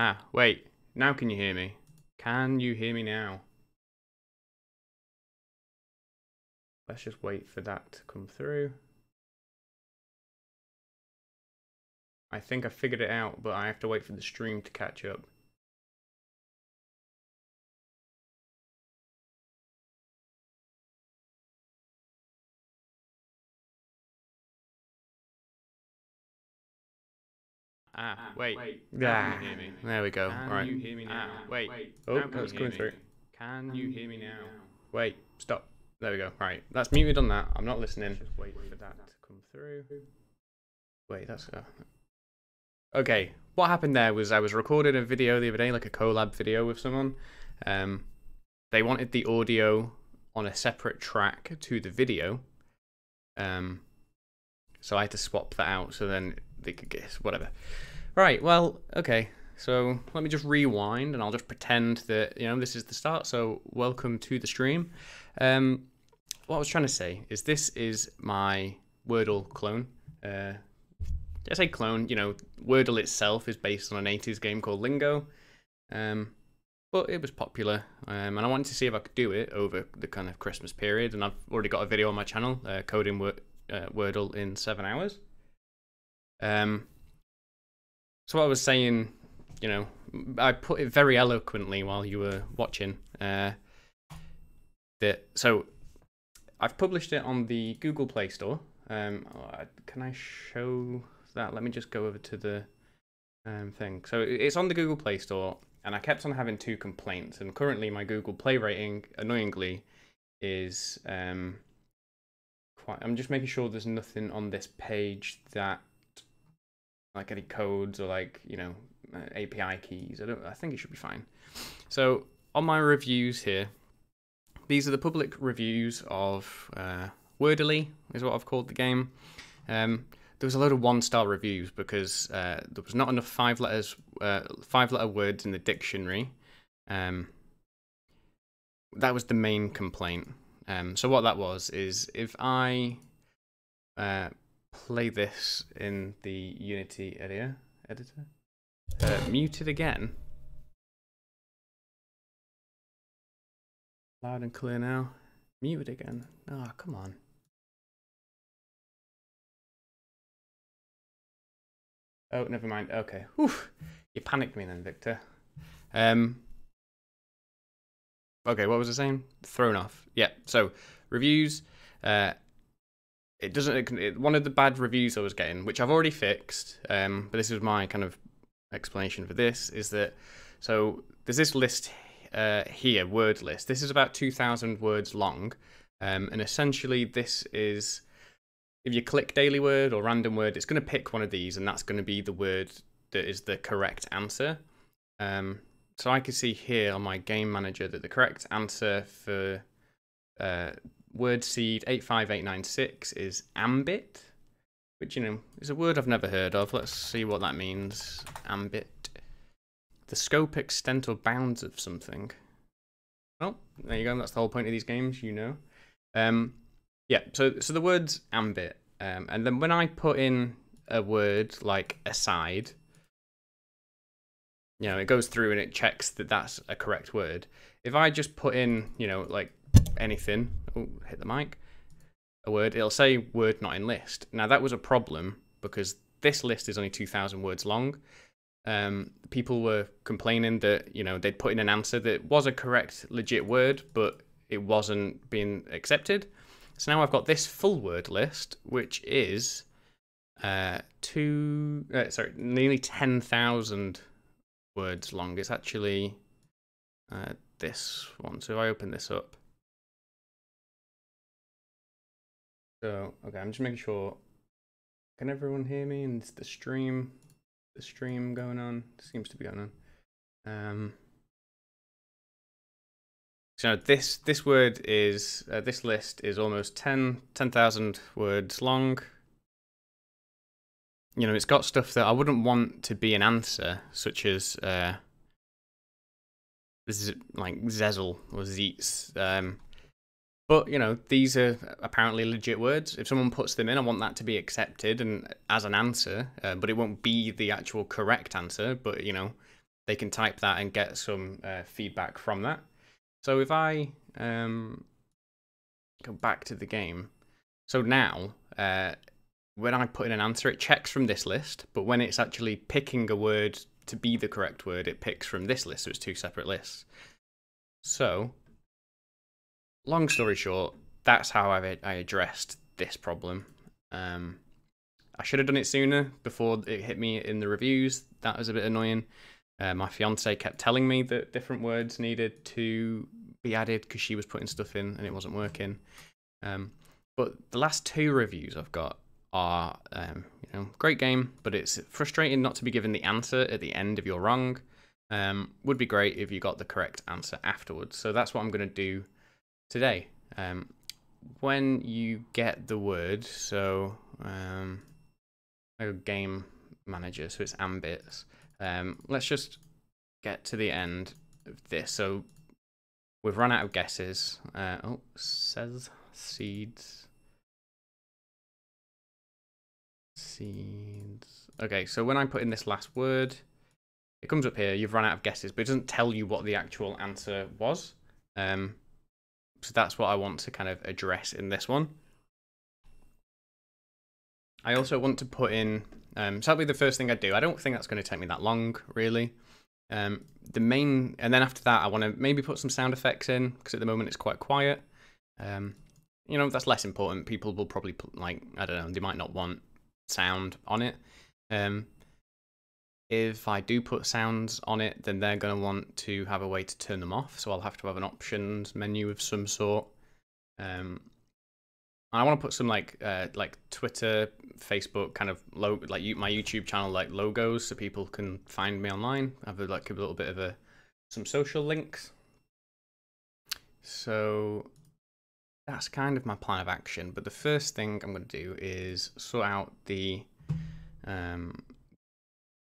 Ah, wait. Now can you hear me? Can you hear me now? Let's just wait for that to come through. I think I figured it out, but I have to wait for the stream to catch up. Ah, wait. wait. Ah, Can you hear me? there we go. Can All right. you hear me now? Ah, wait. Oh, Now that's can you hear coming me? through. Can you hear me now? Wait, stop. There we go. Right, that's muted on that. I'm not listening. Just wait for that to come through. Wait, that's. Uh... Okay, what happened there was I was recording a video the other day, like a collab video with someone. Um, they wanted the audio on a separate track to the video. Um, so I had to swap that out so then they could guess whatever. Right, well, okay. So let me just rewind and I'll just pretend that, you know, this is the start. So welcome to the stream. Um, what I was trying to say is this is my Wordle clone. Uh, I say clone, you know, Wordle itself is based on an 80s game called Lingo. Um, but it was popular um, and I wanted to see if I could do it over the kind of Christmas period. And I've already got a video on my channel, uh, coding uh, Wordle in seven hours. Um, so what I was saying, you know, I put it very eloquently while you were watching. Uh, that so I've published it on the Google Play Store. Um, can I show that? Let me just go over to the um, thing. So it's on the Google Play Store, and I kept on having two complaints. And currently, my Google Play rating, annoyingly, is um, quite. I'm just making sure there's nothing on this page that like any codes or like you know uh, API keys. I don't. I think it should be fine. So on my reviews here, these are the public reviews of uh, Wordily, is what I've called the game. Um, there was a load of one-star reviews because uh, there was not enough five letters, uh, five-letter words in the dictionary. Um, that was the main complaint. Um, so what that was is if I uh, play this in the Unity area editor. Uh, muted again. Loud and clear now. Muted again. Oh, come on. Oh, never mind. Okay. Whew. You panicked me then, Victor. Um. Okay, what was I saying? Thrown off. Yeah. So reviews. Uh, it doesn't. It, one of the bad reviews I was getting, which I've already fixed. Um, but this is my kind of explanation for this is that so there's this list uh, here, word list. This is about 2,000 words long, um, and essentially this is if you click daily word or random word, it's going to pick one of these, and that's going to be the word that is the correct answer. Um, so I can see here on my game manager that the correct answer for uh, word seed 85896 is ambit, which, you know, is a word I've never heard of. Let's see what that means. Ambit. The scope, extent, or bounds of something. Well, there you go. That's the whole point of these games, you know. Um, yeah, so so the word's ambit. Um, and then when I put in a word like aside, you know, it goes through and it checks that that's a correct word. If I just put in, you know, like anything, oh, hit the mic, a word, it'll say word not in list. Now that was a problem because this list is only 2,000 words long. Um, people were complaining that, you know, they'd put in an answer that was a correct, legit word, but it wasn't being accepted. So now I've got this full word list, which is uh, two, uh, sorry, nearly 10,000 words long. It's actually uh, this one. So if I open this up, So, okay, I'm just making sure. Can everyone hear me? And is the stream, the stream going on? Seems to be going on. Um. So this this word is uh, this list is almost 10 10,000 words long. You know, it's got stuff that I wouldn't want to be an answer, such as uh, this is like Zezel or Zeets. Um, but you know, these are apparently legit words. If someone puts them in, I want that to be accepted and as an answer. Uh, but it won't be the actual correct answer. But you know, they can type that and get some uh, feedback from that. So if I um, go back to the game, so now uh, when I put in an answer, it checks from this list, but when it's actually picking a word to be the correct word, it picks from this list, so it's two separate lists. So, long story short, that's how I, I addressed this problem. Um, I should have done it sooner before it hit me in the reviews. That was a bit annoying. Uh, my fiance kept telling me that different words needed to be added because she was putting stuff in and it wasn't working. Um, but the last two reviews I've got are, um, you know, great game, but it's frustrating not to be given the answer at the end if you're wrong. Um, would be great if you got the correct answer afterwards. So that's what I'm going to do today. Um, when you get the word, so um, game manager, so it's ambits. Um, let's just get to the end of this. So we've run out of guesses. Uh, oh, says seeds. Seeds. Okay, so when I put in this last word, it comes up here. You've run out of guesses, but it doesn't tell you what the actual answer was. Um, so that's what I want to kind of address in this one. I also want to put in, um, so that'll be the first thing I do. I don't think that's going to take me that long, really. Um, the main, and then after that, I want to maybe put some sound effects in because at the moment it's quite quiet. Um, you know, that's less important. People will probably like, I don't know, they might not want sound on it. Um, if I do put sounds on it, then they're going to want to have a way to turn them off. So I'll have to have an options menu of some sort. Um, I want to put some like uh, like Twitter, Facebook kind of like my YouTube channel like logos so people can find me online. I have a, like a little bit of a some social links. So that's kind of my plan of action. But the first thing I'm going to do is sort out the um,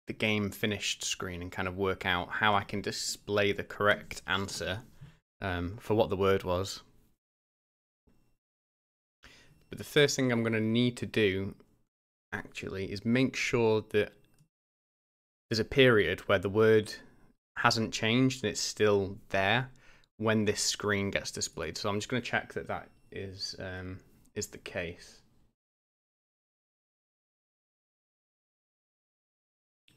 the game finished screen and kind of work out how I can display the correct answer um, for what the word was. But the first thing I'm going to need to do actually is make sure that there's a period where the word hasn't changed and it's still there when this screen gets displayed. So I'm just going to check that that is um, is the case.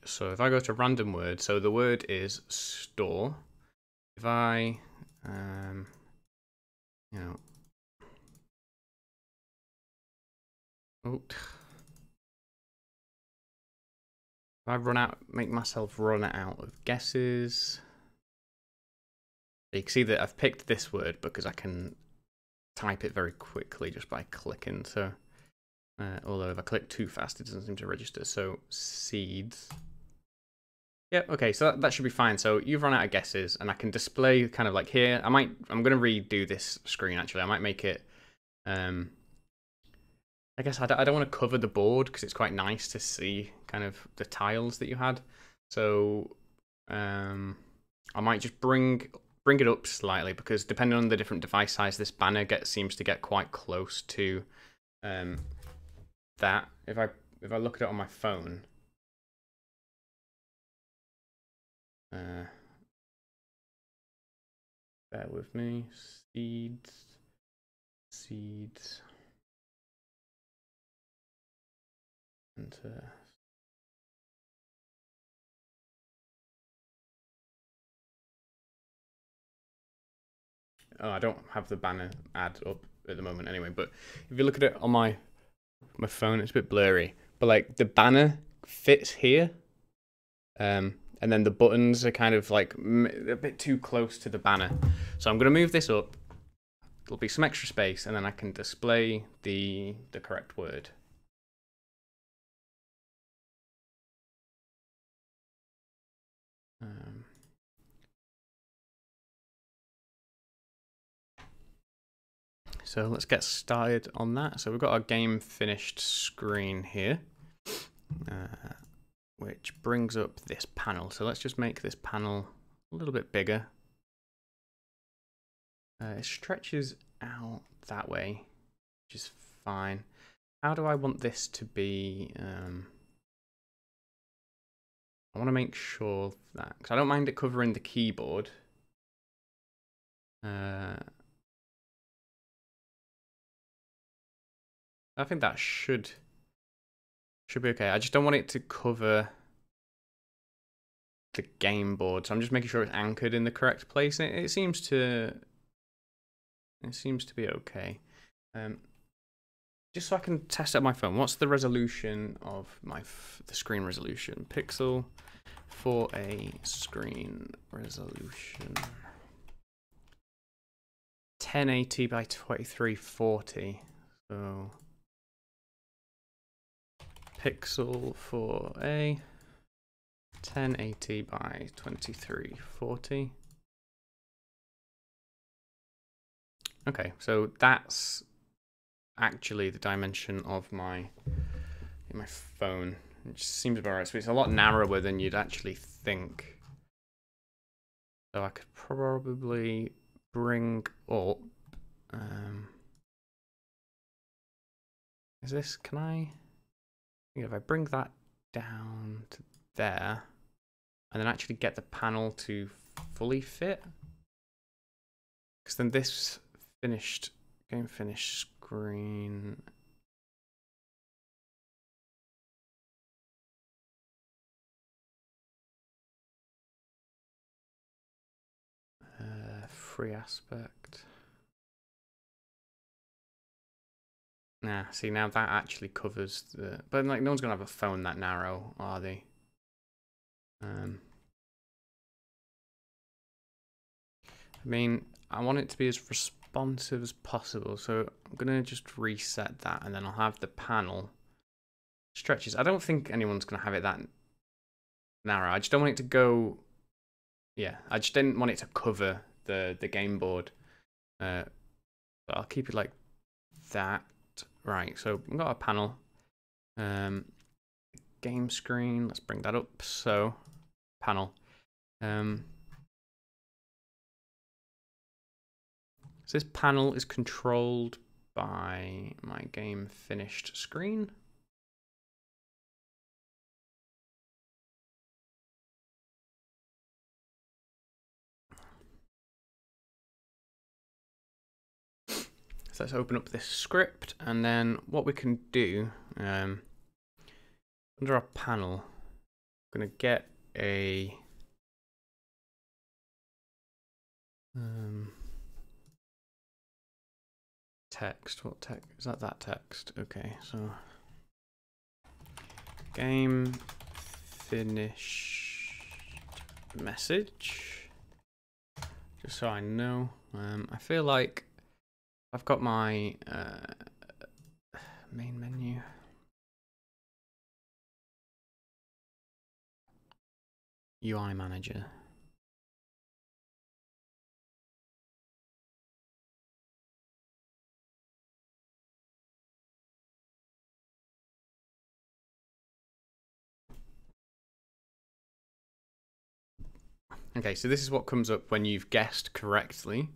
So if I go to random word, so the word is store. If I, um, you know, oh, if I run out, make myself run out of guesses. You can see that I've picked this word because I can type it very quickly just by clicking. So, uh, although if I click too fast, it doesn't seem to register. So seeds. Yeah, okay, so that, that should be fine. So you've run out of guesses, and I can display kind of like here. I might, I'm going to redo this screen actually. I might make it, um, I guess I don't, I don't want to cover the board because it's quite nice to see kind of the tiles that you had. So um, I might just bring bring it up slightly because depending on the different device size, this banner get seems to get quite close to um, that. If I if I look at it on my phone, Uh, bear with me. Seeds. Seeds. Enter. Oh, I don't have the banner ad up at the moment anyway, but if you look at it on my my phone, it's a bit blurry. But like the banner fits here. Um, and then the buttons are kind of like a bit too close to the banner. So I'm going to move this up. There'll be some extra space, and then I can display the the correct word. Um, so let's get started on that. So we've got our game finished screen here. Uh, which brings up this panel. So let's just make this panel a little bit bigger. Uh, it stretches out that way, which is fine. How do I want this to be? Um, I want to make sure that because I don't mind it covering the keyboard. Uh, I think that should should be okay. I just don't want it to cover the game board, so I'm just making sure it's anchored in the correct place. It, it seems to it seems to be okay. Um, just so I can test out my phone, what's the resolution of my the screen resolution? Pixel 4a screen resolution. 1080 by 2340. So Pixel 4a 1080 by 2340. Okay, so that's actually the dimension of my my phone. It just seems about right. So it's a lot narrower than you'd actually think. So I could probably bring up. Um, is this? Can I? If I bring that down to there, and then actually get the panel to fully fit, because then this finished game finished screen. Uh, free aspect. Nah, see now that actually covers the but like no one's gonna have a phone that narrow, are they? Um I mean, I want it to be as responsive as possible. So I'm going to just reset that and then I'll have the panel stretches. I don't think anyone's going to have it that narrow. I just don't want it to go... Yeah, I just didn't want it to cover the, the game board. Uh, but I'll keep it like that. Right, so we've got a panel. Um, game screen, let's bring that up. So, panel. Um, So this panel is controlled by my game finished screen. Let's open up this script and then what we can do um, under our panel, I'm going to get a um, text. What text? Is that that text? Okay, so game finish message. Just so I know. Um, I feel like I've got my uh, main menu. UI manager. Okay, so this is what comes up when you've guessed correctly.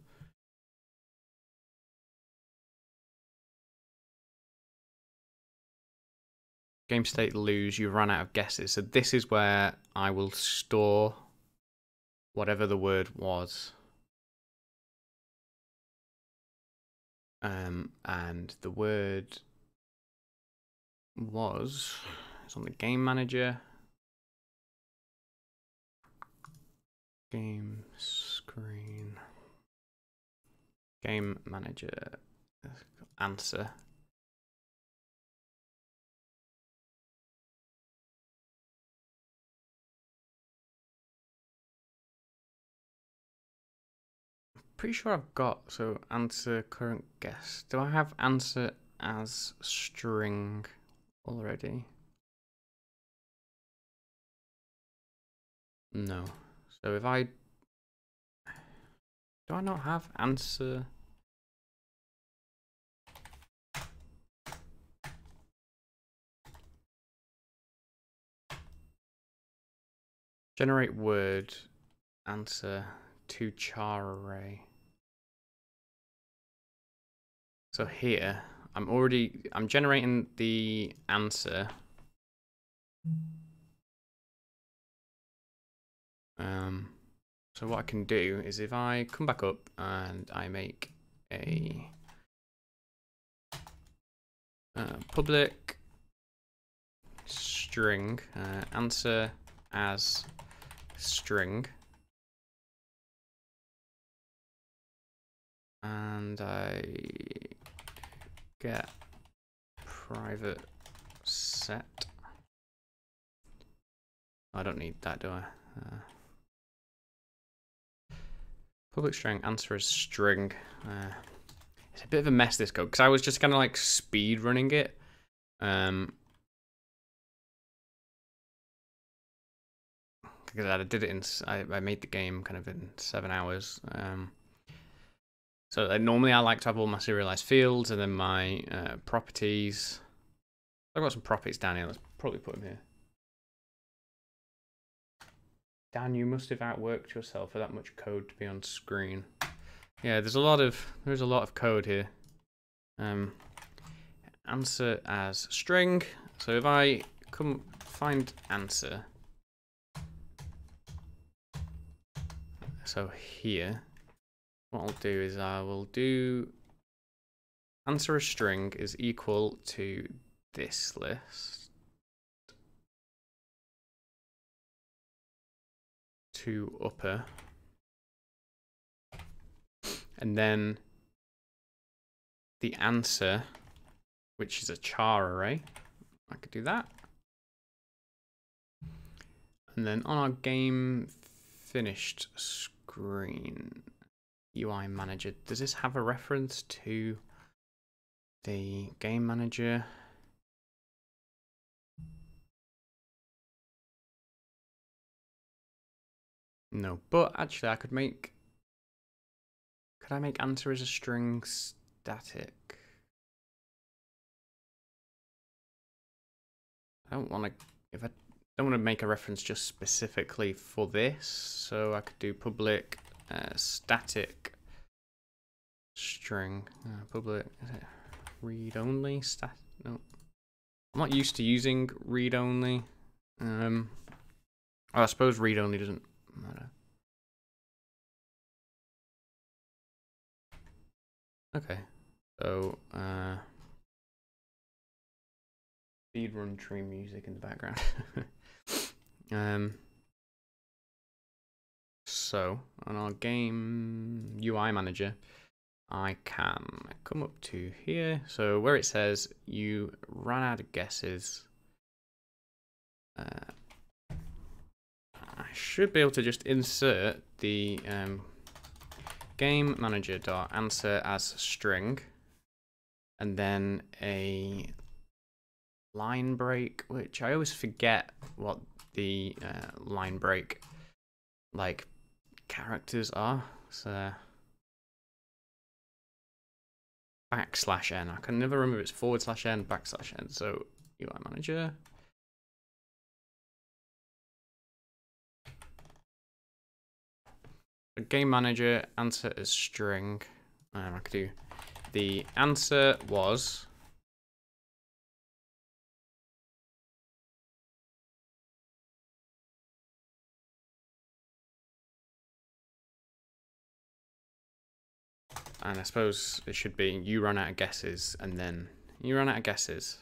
Game state lose, you run out of guesses. So this is where I will store whatever the word was. Um, and the word was, it's on the game manager. Game screen. Game manager answer. Pretty sure I've got so answer current guest. Do I have answer as string already? No. So if I... Do I not have answer... Generate word answer to char array. So here, I'm already, I'm generating the answer. Um, so what I can do is if I come back up and I make a uh, public string uh, answer as string. And I get private set. I don't need that do I? Uh, public string answer as string. Uh, it's a bit of a mess this code because I was just kind of like speed running it. Um because I did it in I, I made the game kind of in seven hours um so uh, normally I like to have all my serialized fields and then my uh, properties. I've got some properties down here. Let's probably put them here. Dan, you must have outworked yourself for that much code to be on screen. Yeah, there's a lot of there's a lot of code here. Um, answer as string. So if I come find answer, so here what I'll do is I will do answer a string is equal to this list. To upper. And then the answer which is a char array I could do that. And then on our game finished screen UI manager. Does this have a reference to the game manager? No, but actually I could make, could I make answer as a string static? I don't want to, if I don't want to make a reference just specifically for this, so I could do public uh, static string. Uh, public read only? Stat no. I'm not used to using read only. Um I suppose read only doesn't matter. Okay so uh speed run tree music in the background. Um so on our game UI manager, I can come up to here. So where it says you ran out of guesses, uh, I should be able to just insert the um, game manager dot answer as string, and then a line break, which I always forget what the uh, line break like characters are. So backslash n. I can never remember it's forward slash n, backslash n. So UI manager. The game manager answer is string. Um, I could do the answer was And I suppose it should be you run out of guesses and then you run out of guesses.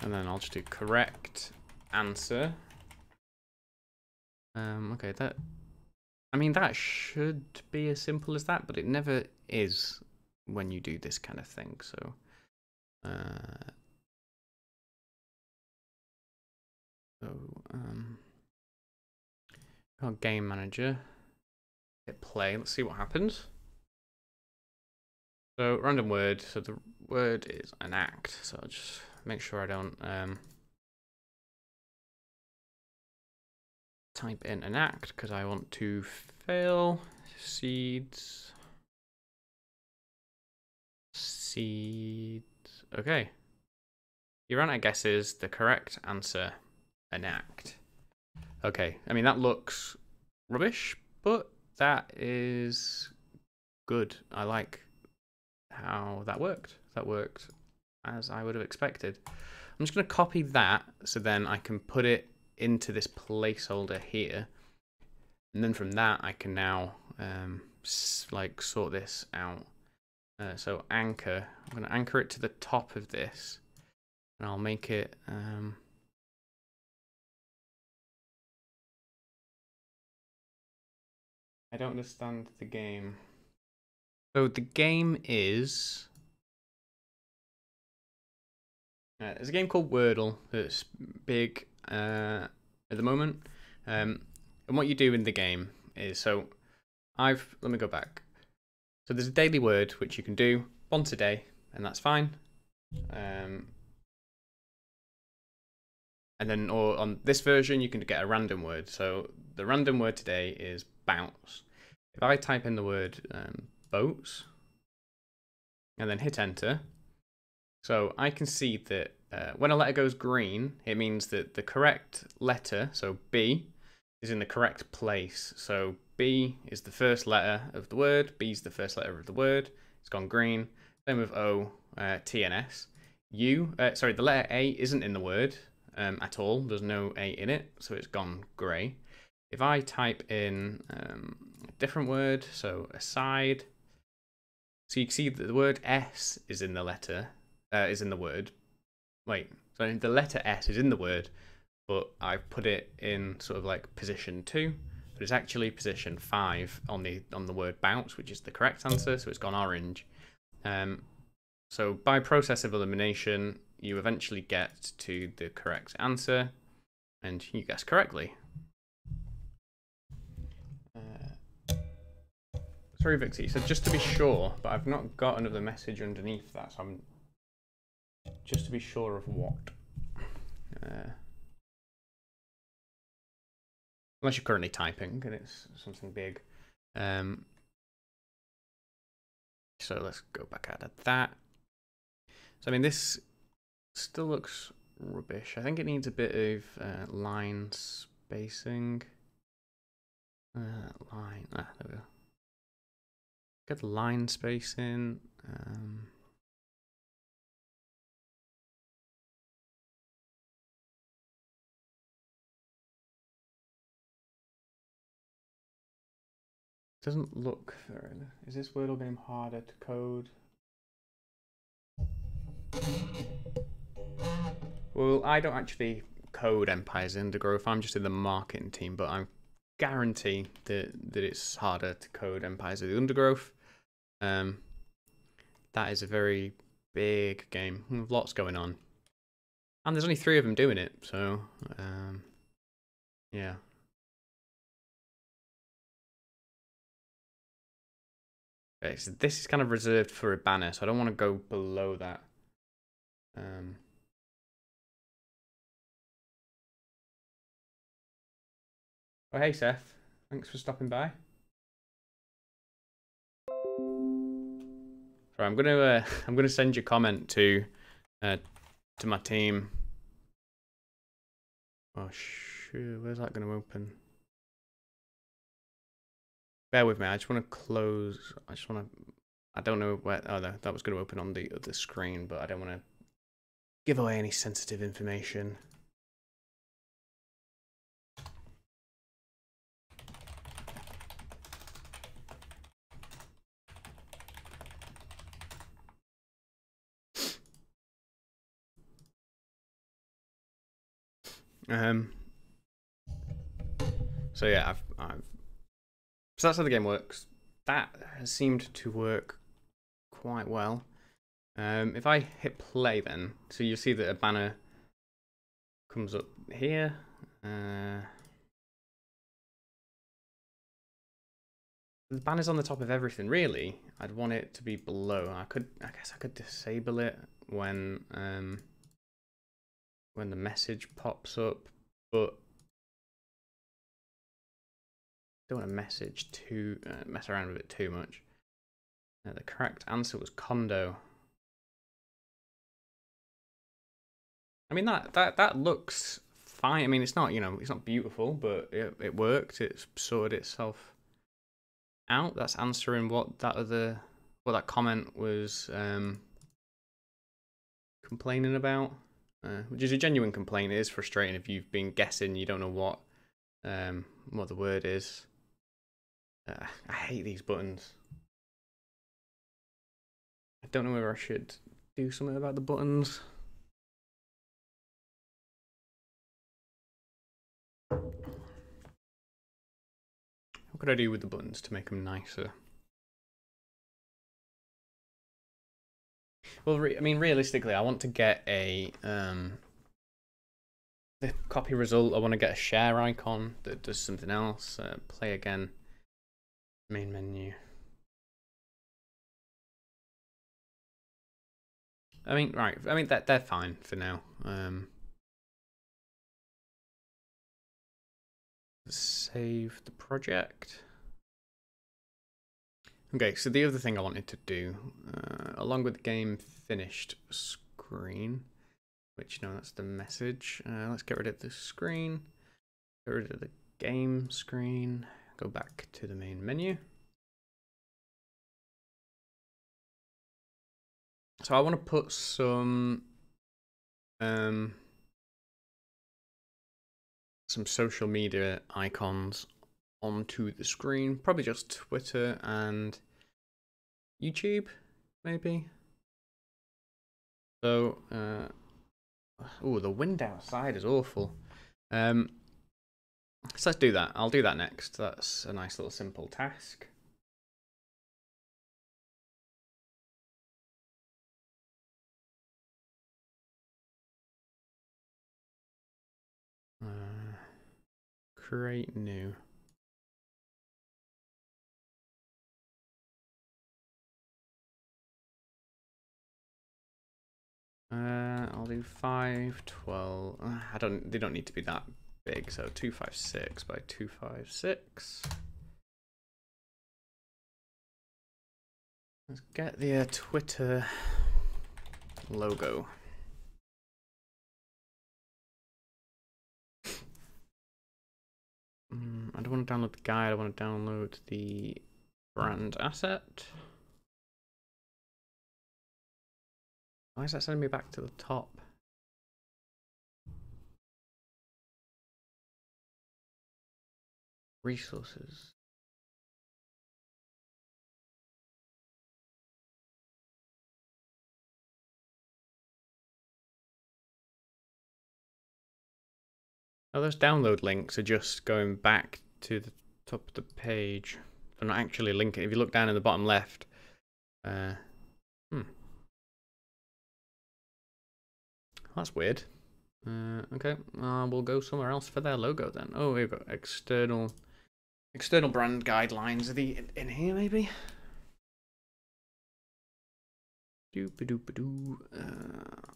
And then I'll just do correct answer. Um, okay, that, I mean, that should be as simple as that, but it never is when you do this kind of thing. So, uh, So, um, our game manager, hit play. Let's see what happens. So, random word. So the word is an act. So I'll just make sure I don't um, type in an act because I want to fail seeds. Seeds. Okay. You ran out guesses. The correct answer enact. Okay, I mean, that looks rubbish, but that is good. I like how that worked. That worked as I would have expected. I'm just going to copy that so then I can put it into this placeholder here. And then from that, I can now um, like sort this out. Uh, so anchor, I'm going to anchor it to the top of this and I'll make it um, I don't understand the game. So the game is uh, there's a game called Wordle that's big uh, at the moment. Um, and what you do in the game is so I've let me go back. So there's a daily word which you can do once a day, and that's fine. Um, and then or on this version you can get a random word. So the random word today is bounce. If I type in the word um, boats and then hit enter, so I can see that uh, when a letter goes green, it means that the correct letter, so B, is in the correct place. So B is the first letter of the word, B is the first letter of the word, it's gone green. Same with O, uh, T and S. U, uh, sorry, the letter A isn't in the word um, at all, there's no A in it, so it's gone grey. If I type in um, a different word, so aside, so you can see that the word S is in the letter, uh, is in the word. Wait, so the letter S is in the word, but I've put it in sort of like position two, but it's actually position five on the on the word bounce, which is the correct answer. So it's gone orange. Um, so by process of elimination, you eventually get to the correct answer, and you guess correctly. Sorry, Vixie. So just to be sure, but I've not got another message underneath that, so I'm just to be sure of what. Uh, unless you're currently typing and it's something big. Um, so let's go back out of that. So I mean, this still looks rubbish. I think it needs a bit of uh, line spacing. Uh, line, ah, there we go. Get the line spacing. Um, Doesn't look very. Is this Wordle game harder to code? Well, I don't actually code Empires Undergrowth. I'm just in the marketing team, but I guarantee that that it's harder to code Empires of the Undergrowth. Um, that is a very big game. Lots going on, and there's only three of them doing it. So, um, yeah. Okay, so this is kind of reserved for a banner, so I don't want to go below that. Um, oh, hey Seth, thanks for stopping by. Sorry, I'm gonna uh, I'm gonna send your comment to uh, to my team. Oh shoot, where's that gonna open? Bear with me. I just want to close. I just want to. I don't know where. Oh, that, was going to open on the other screen, but I don't want to give away any sensitive information. Um. So yeah, I've I've so that's how the game works. That has seemed to work quite well. Um, if I hit play then, so you see that a banner comes up here. Uh, the banner's on the top of everything, really. I'd want it to be below. I could, I guess I could disable it when, um, when the message pops up, but don't want to message too uh, mess around with it too much. Uh, the correct answer was condo. I mean that that that looks fine. I mean it's not you know it's not beautiful, but it it worked. It sorted itself out. That's answering what that other what that comment was um complaining about, uh, which is a genuine complaint. It is frustrating if you've been guessing, you don't know what um, what the word is. Uh, I hate these buttons. I don't know whether I should do something about the buttons. What could I do with the buttons to make them nicer? Well, I mean, realistically, I want to get a um, the copy result. I want to get a share icon that does something else. Uh, play again. Main menu. I mean, right. I mean, that they're fine for now. Um, save the project. Okay, so the other thing I wanted to do, uh, along with the game finished screen, which no, that's the message. Uh, let's get rid of the screen, get rid of the game screen, go back to the main menu. So I want to put some um, some social media icons onto the screen. Probably just Twitter and YouTube, maybe. So, uh, oh, the wind outside is awful. Um, so let's do that. I'll do that next. That's a nice little simple task. Uh, create new. Uh, I'll do 5, 12. Uh, I don't, they don't need to be that big, so 256 by 256. Let's get the uh, Twitter logo. Mm, I don't want to download the guide, I want to download the brand asset. Why is that sending me back to the top? Resources. Oh, those download links are just going back to the top of the page. They're not actually linking. If you look down in the bottom left, uh, That's weird. Uh, okay, uh, we'll go somewhere else for their logo then. Oh, we've got external, external brand guidelines. Are the in, in here maybe? Doop doop doo. Uh,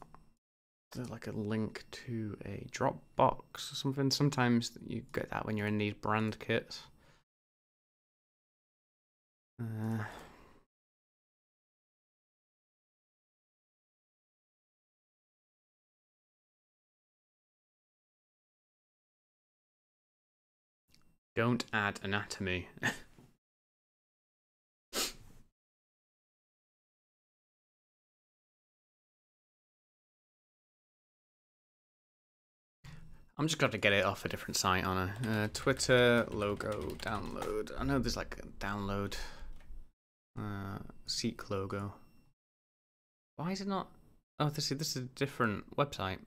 there's like a link to a Dropbox or something. Sometimes you get that when you're in these brand kits. Uh, don't add anatomy. I'm just to get it off a different site on a uh, Twitter logo download. I know there's like a download uh, Seek logo. Why is it not? Oh, this is this is a different website.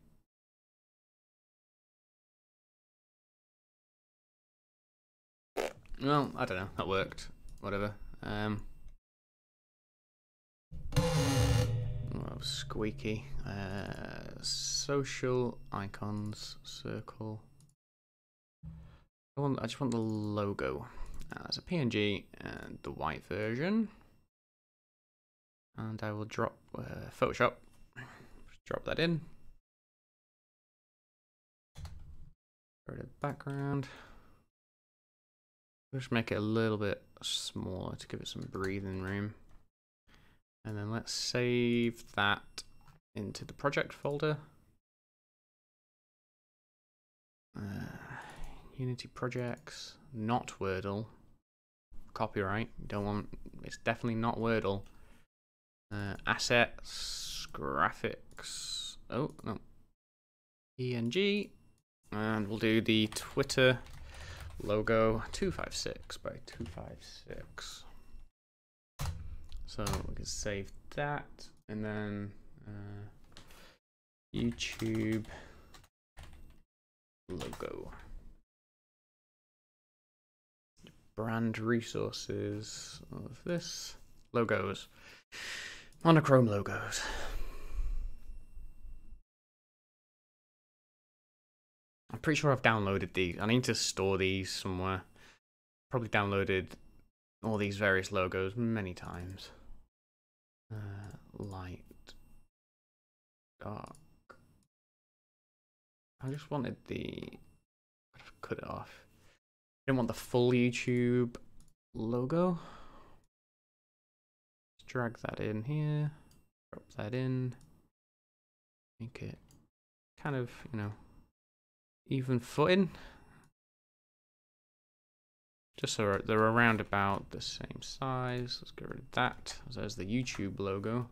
Well, I don't know. That worked. Whatever. Um. Oh, squeaky. Uh, social icons circle. I want. I just want the logo as a PNG and the white version. And I will drop uh, Photoshop. Drop that in. Go to background. Just make it a little bit smaller to give it some breathing room. And then let's save that into the project folder. Uh, Unity projects, not Wordle. Copyright, don't want, it's definitely not Wordle. Uh, assets, graphics, Oh, no. PNG, And we'll do the Twitter logo 256 by 256. So we can save that and then uh, YouTube logo. Brand resources of this logos. Monochrome logos. I'm pretty sure I've downloaded these. I need to store these somewhere. Probably downloaded all these various logos many times. Uh, light, dark. I just wanted the. Cut it off. I didn't want the full YouTube logo. Just drag that in here. Drop that in. Make it kind of, you know, even footing. Just so they're around about the same size. Let's get rid of that. So there's the YouTube logo.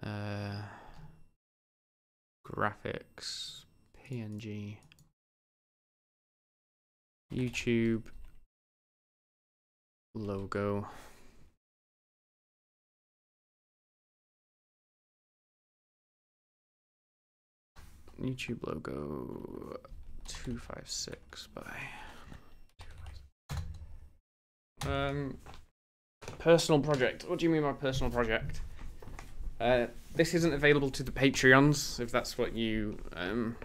Uh, graphics, PNG, YouTube logo. YouTube logo 256 by um personal project. What do you mean by personal project? Uh, this isn't available to the Patreons, if that's what you um,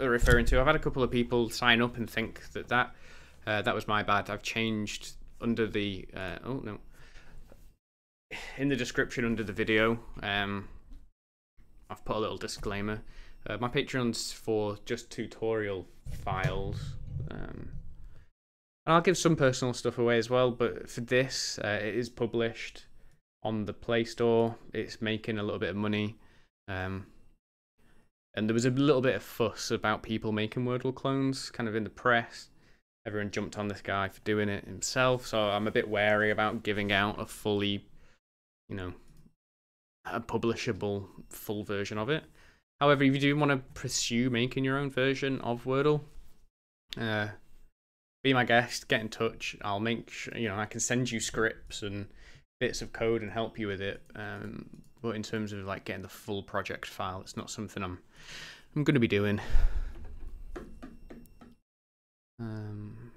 are referring to. I've had a couple of people sign up and think that that uh, that was my bad. I've changed under the uh, oh no in the description under the video. Um, I've put a little disclaimer. Uh, my Patreon's for just tutorial files. Um, and I'll give some personal stuff away as well, but for this, uh, it is published on the Play Store. It's making a little bit of money. Um, and there was a little bit of fuss about people making Wordle clones kind of in the press. Everyone jumped on this guy for doing it himself, so I'm a bit wary about giving out a fully, you know, a publishable full version of it. However, if you do want to pursue making your own version of Wordle, uh, be my guest, get in touch. I'll make sure, you know, I can send you scripts and bits of code and help you with it. Um, but in terms of like getting the full project file, it's not something I'm I'm going to be doing. Um,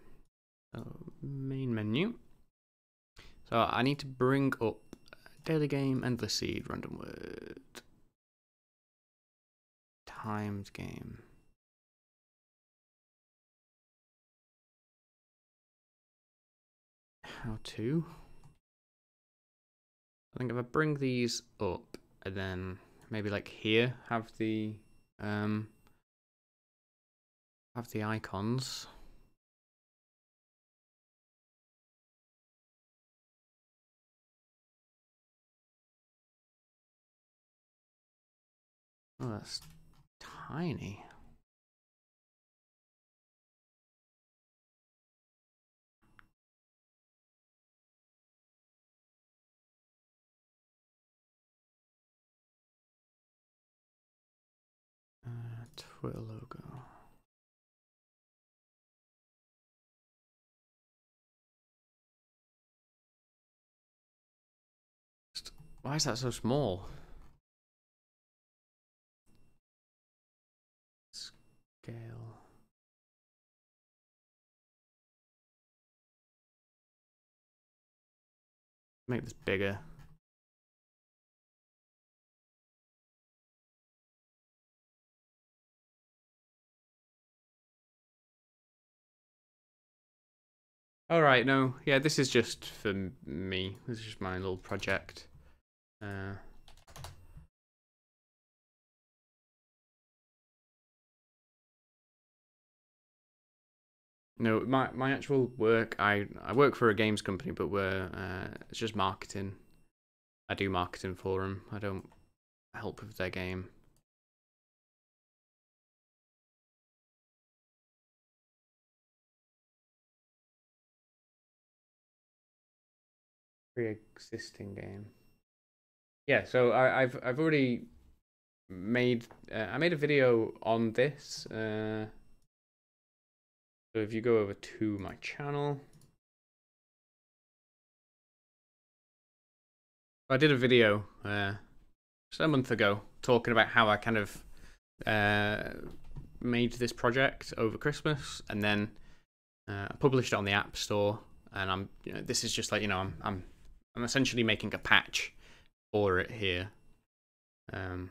so main menu. So I need to bring up daily game, endless seed, random word timed game. How to? I think if I bring these up and then maybe like here have the um have the icons. Oh, that's tiny. Uh, Twitter logo. Why is that so small? Make this bigger. All right, no, yeah, this is just for me. This is just my little project. Uh, No, my my actual work, I I work for a games company, but we're uh, it's just marketing. I do marketing for them. I don't help with their game. pre-existing game. Yeah, so I, I've I've already made uh, I made a video on this. Uh, so if you go over to my channel, I did a video uh, a month ago talking about how I kind of uh, made this project over Christmas, and then uh, published it on the App Store. And I'm, you know, this is just like you know, I'm, I'm, I'm essentially making a patch for it here. Um,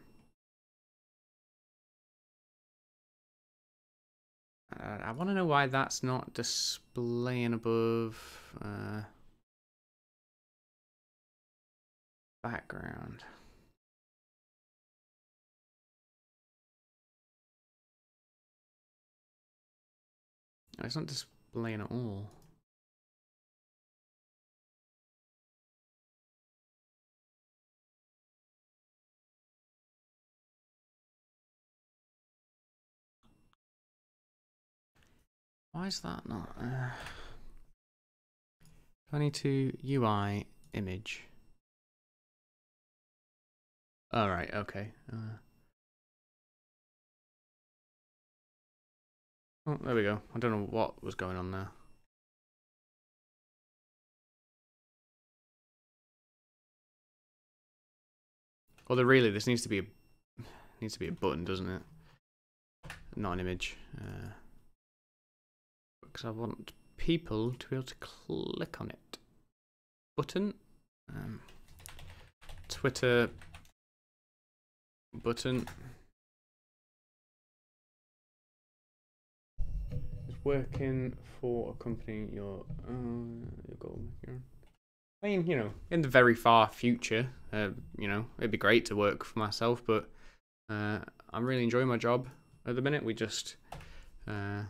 uh, I want to know why that's not displaying above uh, background. It's not displaying at all. Why is that not? Uh, 22 UI image. All right. Okay. Uh, Oh, there we go. I don't know what was going on there. Although really, this needs to be a needs to be a button, doesn't it? Not an image. Uh, because I want people to be able to click on it. Button. Um, Twitter button. It's working for a company you're uh, your goal I mean, you know, in the very far future, uh, you know, it'd be great to work for myself, but uh, I'm really enjoying my job at the minute. We just uh,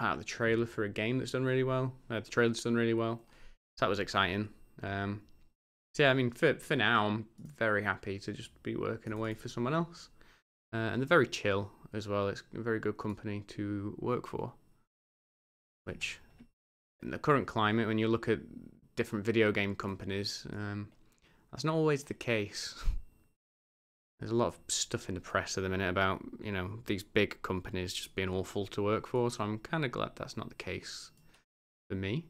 put out the trailer for a game that's done really well. Uh, the trailer's done really well, so that was exciting. Um, so yeah, I mean, for for now, I'm very happy to just be working away for someone else, uh, and they're very chill as well. It's a very good company to work for. Which, in the current climate, when you look at different video game companies, um, that's not always the case. There's a lot of stuff in the press at the minute about, you know, these big companies just being awful to work for, so I'm kind of glad that's not the case for me.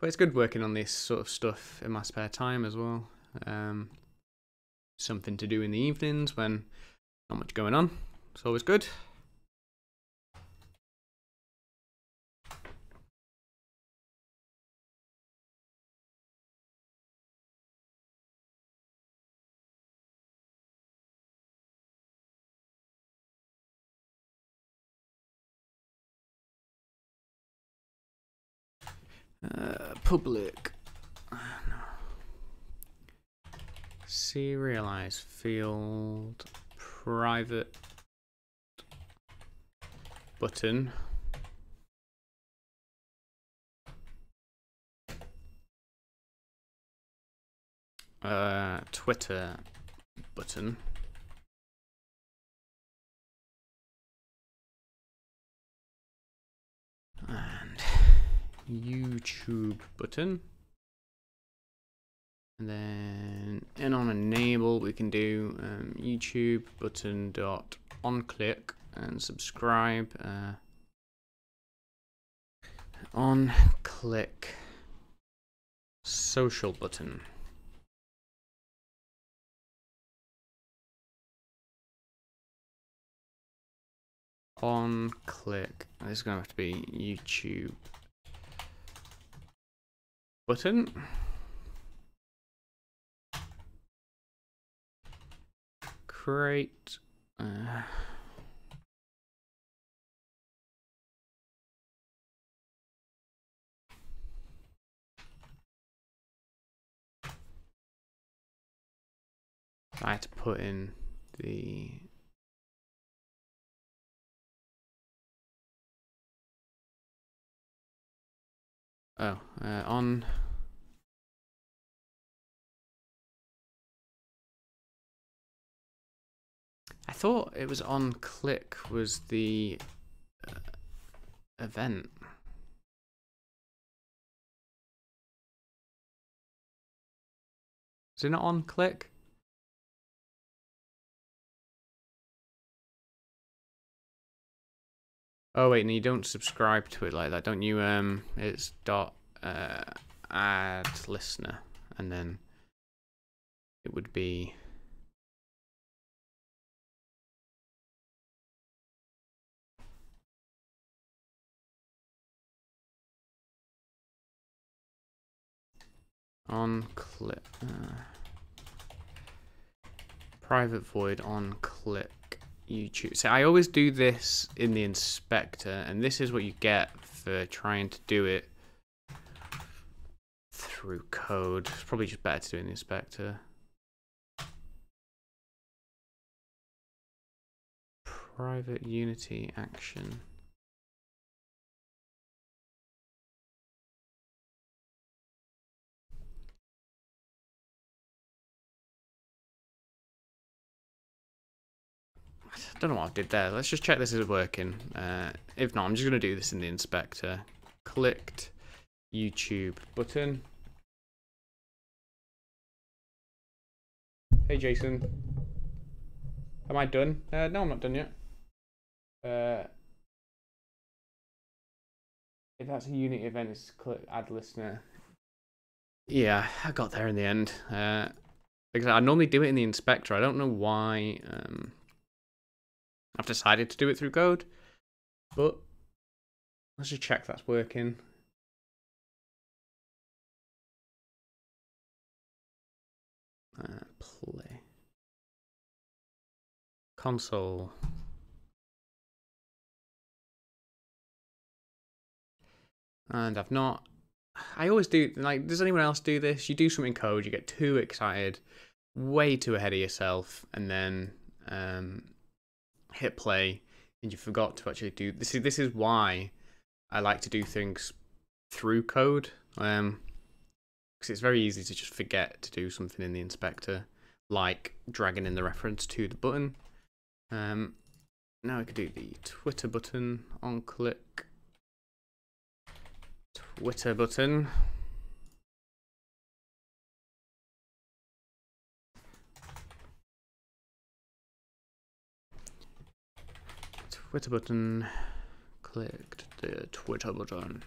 But it's good working on this sort of stuff in my spare time as well. Um, something to do in the evenings when not much going on. It's always good. Uh, public. Serialize field private button. Uh, Twitter button. And YouTube button. And then and on enable we can do um, YouTube button dot on click and subscribe uh, on click social button. On click, this is going to have to be YouTube button. Create. Uh, I had to put in the oh uh, on I thought it was on click was the uh, event. Is it not on click? Oh wait, no, you don't subscribe to it like that, don't you? Um, it's dot uh, add listener, and then it would be. On click. Uh, private void on click YouTube. So I always do this in the inspector, and this is what you get for trying to do it through code. It's probably just better to do in the inspector. Private Unity action. I don't know what I did there. Let's just check this is working. Uh, if not, I'm just going to do this in the inspector. Clicked YouTube button. Hey, Jason. Am I done? Uh, no, I'm not done yet. Uh, if that's a Unity event, it's click add listener. Yeah, I got there in the end. Uh, because I normally do it in the inspector. I don't know why. Um, I've decided to do it through code, but let's just check that's working. Uh, play. Console. And I've not. I always do. Like, does anyone else do this? You do something code, you get too excited, way too ahead of yourself, and then um, hit play and you forgot to actually do this is this is why I like to do things through code um because it's very easy to just forget to do something in the inspector like dragging in the reference to the button. Um now we could do the Twitter button. On click Twitter button Twitter button. Clicked the Twitter button.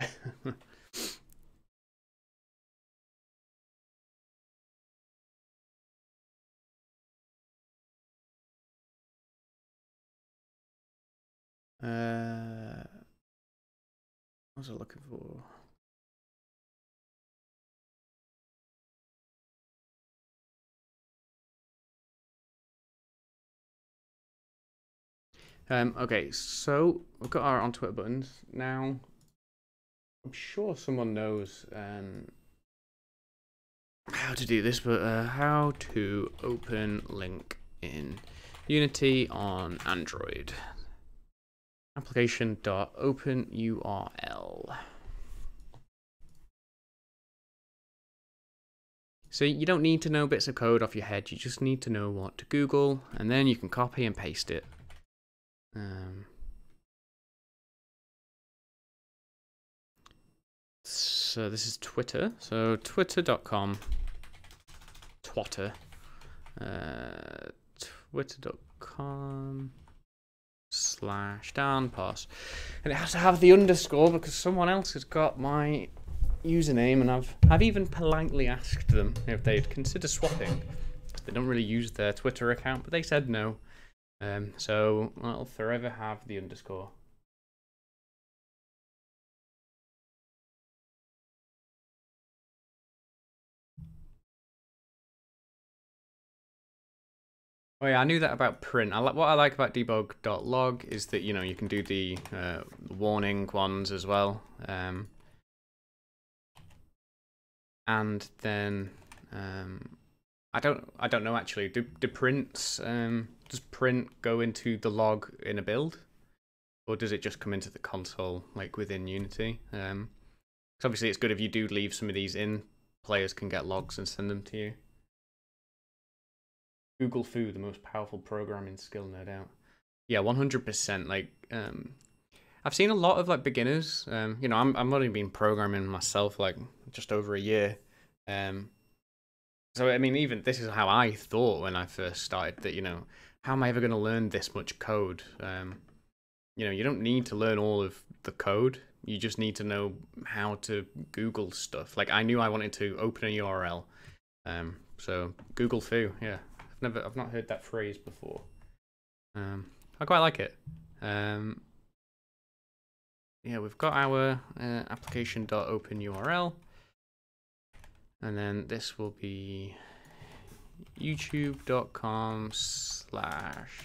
uh, what was I looking for? Um, okay, so we've got our on Twitter buttons now. I'm sure someone knows um, how to do this, but uh, how to open link in Unity on Android. Application.open URL. So you don't need to know bits of code off your head, you just need to know what to Google, and then you can copy and paste it um, so this is Twitter. So twitter.com, twatter, uh, twitter.com slash danpos. And it has to have the underscore because someone else has got my username and I've, I've even politely asked them if they'd consider swapping. They don't really use their Twitter account, but they said no. Um, so I'll forever have the underscore. Oh yeah, I knew that about print. I like what I like about debug.log is that you know you can do the uh, warning ones as well, um, and then um, I don't I don't know actually. Do do prints um, does print go into the log in a build, or does it just come into the console like within Unity? Um, So obviously, it's good if you do leave some of these in. Players can get logs and send them to you. Google Foo, the most powerful programming skill, no doubt. Yeah, one hundred percent. Like, um, I've seen a lot of like beginners. Um, you know, I'm I'm only been programming myself like just over a year. Um, so I mean, even this is how I thought when I first started. That you know, how am I ever going to learn this much code? Um, you know, you don't need to learn all of the code. You just need to know how to Google stuff. Like I knew I wanted to open a URL. Um, so Google foo, yeah. I've never, I've not heard that phrase before. Um, I quite like it. Um, yeah, we've got our uh, application.open URL. And then this will be youtube.com slash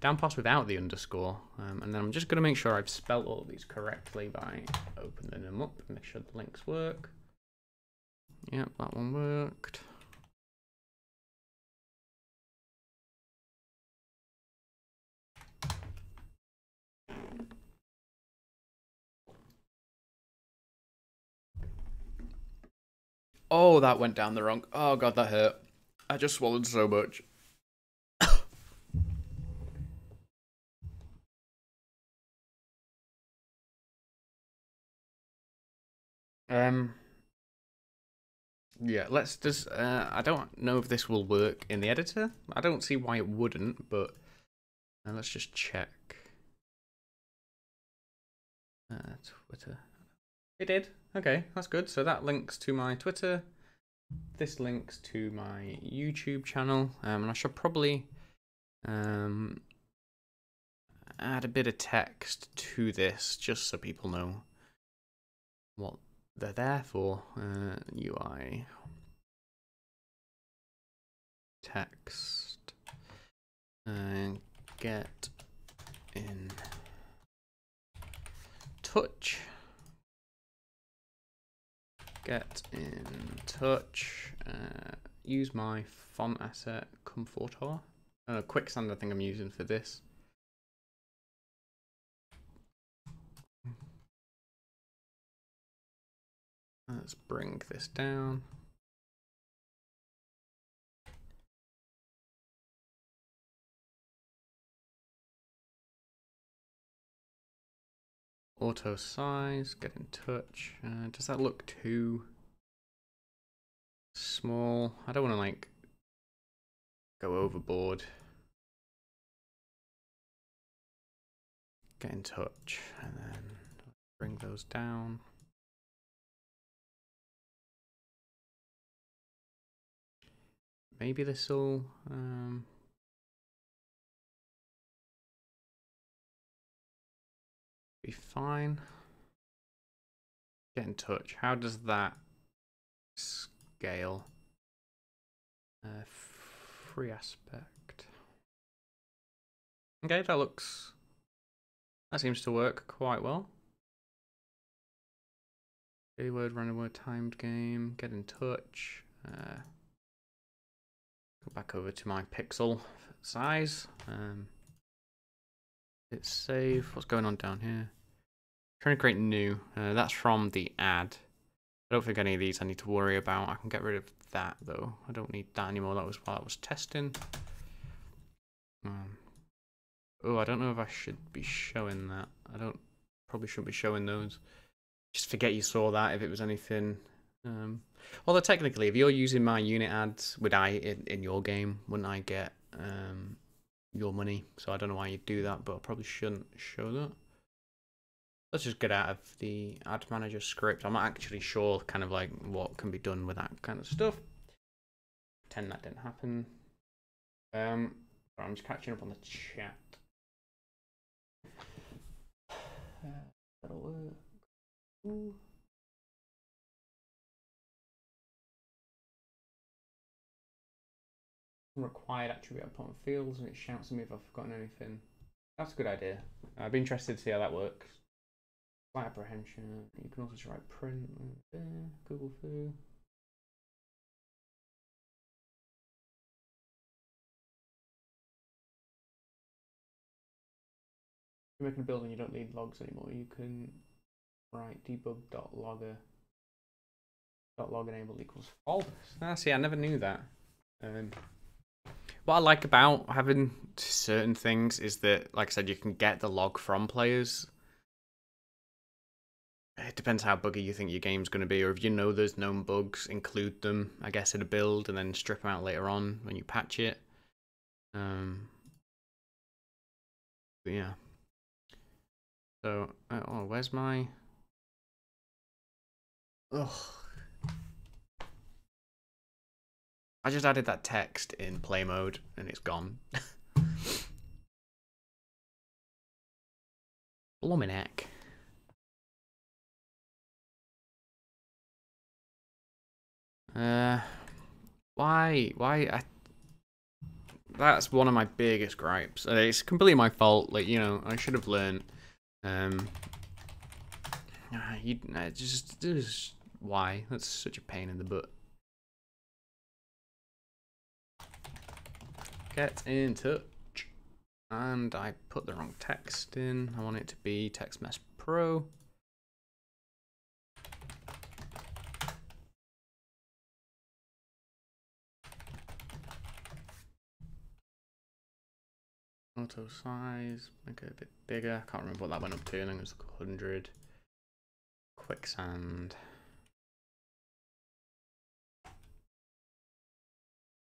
danpos without the underscore. Um, and then I'm just going to make sure I've spelt all of these correctly by opening them up and make sure the links work. Yep, that one worked. Oh, that went down the wrong. Oh god, that hurt. I just swallowed so much. um. Yeah, let's just. Uh, I don't know if this will work in the editor. I don't see why it wouldn't, but uh, let's just check. Uh, Twitter. It did. Okay, that's good. So that links to my Twitter. This links to my YouTube channel, um, and I should probably um, add a bit of text to this just so people know what they're there for. Uh, UI text and get in touch get in touch, uh, use my font asset Comfortaa. Uh, Quicksand I think I'm using for this. Let's bring this down. Auto size, get in touch. Uh, does that look too small? I don't want to like go overboard. Get in touch and then bring those down. Maybe this will um, be fine. Get in touch. How does that scale? Uh, free aspect. Okay, that looks. That seems to work quite well. Daily word, random word, timed game. Get in touch. Uh, go back over to my pixel size. Um, Hit save. What's going on down here? Trying to create new. Uh, that's from the ad. I don't think any of these I need to worry about. I can get rid of that though. I don't need that anymore. That was while I was testing. Um, oh, I don't know if I should be showing that. I don't probably shouldn't be showing those. Just forget you saw that if it was anything. Um, although technically, if you're using my unit ads, would I in, in your game? Wouldn't I get um, your money. So I don't know why you'd do that, but I probably shouldn't show that. Let's just get out of the ad manager script. I'm not actually sure kind of like what can be done with that kind of stuff. Pretend that didn't happen. Um, I'm just catching up on the chat. Uh, that'll work. Ooh. Required attribute upon fields and it shouts at me if I've forgotten anything. That's a good idea. I'd be interested to see how that works. Light apprehension. You can also write print there. Google foo. You're making a building, you don't need logs anymore. You can Right, debug.logger dot log enabled equals false. Ah, see, I never knew that. Um, what I like about having certain things is that, like I said, you can get the log from players. It depends how buggy you think your game's going to be, or if you know there's known bugs, include them, I guess, in a build, and then strip them out later on when you patch it. Um, yeah. So, uh, oh, where's my? Oh, I just added that text in play mode, and it's gone. Blooming. Uh, why? Why? I that's one of my biggest gripes. It's completely my fault. Like you know, I should have learned. Um, you just, just why? That's such a pain in the butt. Get in touch. And I put the wrong text in. I want it to be Text Mesh Pro. Auto size, make it a bit bigger. I can't remember what that went up to. I think it was 100. Quicksand.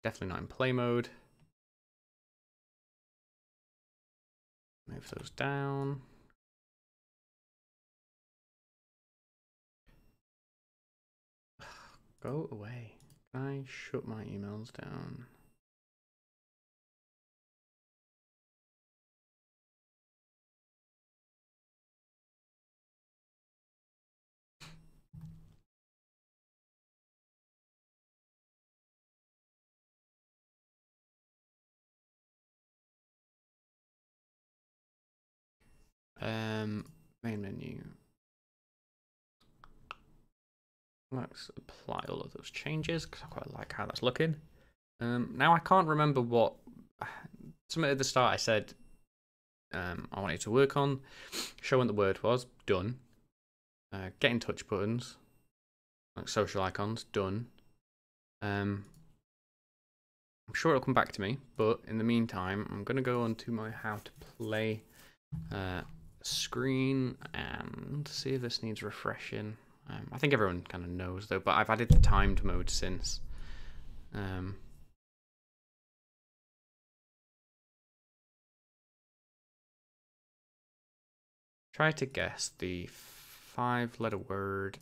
Definitely not in play mode. Move those down. Go away. Can I shut my emails down? Um, main menu. Let's apply all of those changes because I quite like how that's looking. Um, now I can't remember what something at the start I said um, I wanted to work on. Showing the word was done. Uh, get in touch buttons, like social icons, done. Um, I'm sure it'll come back to me, but in the meantime, I'm going to go on to my how to play uh, screen and see if this needs refreshing. Um, I think everyone kind of knows though, but I've added the timed mode since. Um, try to guess the five letter word.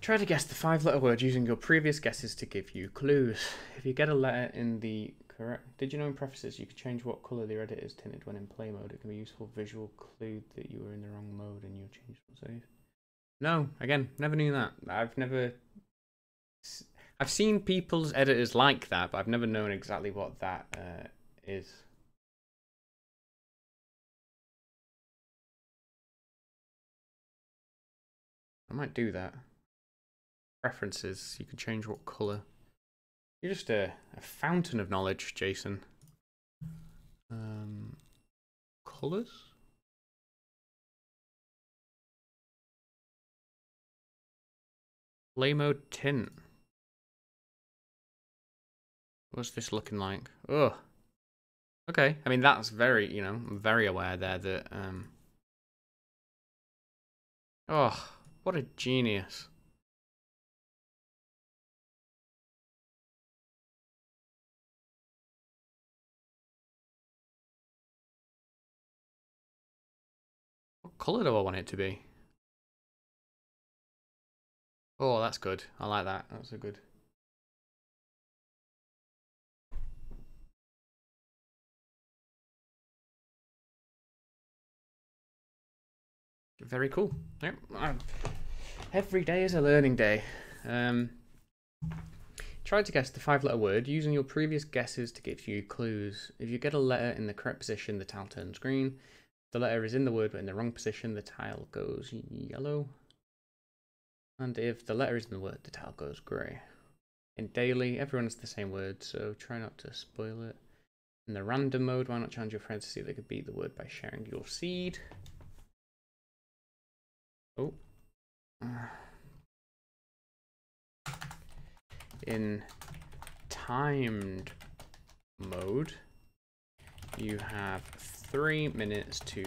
Try to guess the five letter word using your previous guesses to give you clues. If you get a letter in the Correct. Did you know in prefaces you could change what colour the edit is tinted when in play mode? It can be useful visual clue that you were in the wrong mode and you changed what save. No, again, never knew that. I've never. I've seen people's editors like that, but I've never known exactly what that uh, is. I might do that. Preferences, you can change what colour. You're just a, a fountain of knowledge, Jason. Um, colors? Play mode tint. What's this looking like? Oh. Okay. I mean, that's very, you know, I'm very aware there that, um... Oh, what a genius. Colour do I want it to be? Oh, that's good. I like that. That's a good. Very cool. Yep. Every day is a learning day. Um, try to guess the five letter word using your previous guesses to give you clues. If you get a letter in the correct position, the tile turns green the letter is in the word but in the wrong position, the tile goes yellow. And if the letter is in the word, the tile goes grey. In daily, everyone has the same word, so try not to spoil it. In the random mode, why not challenge your friends to see if they could beat the word by sharing your seed? Oh. In timed mode, you have three minutes to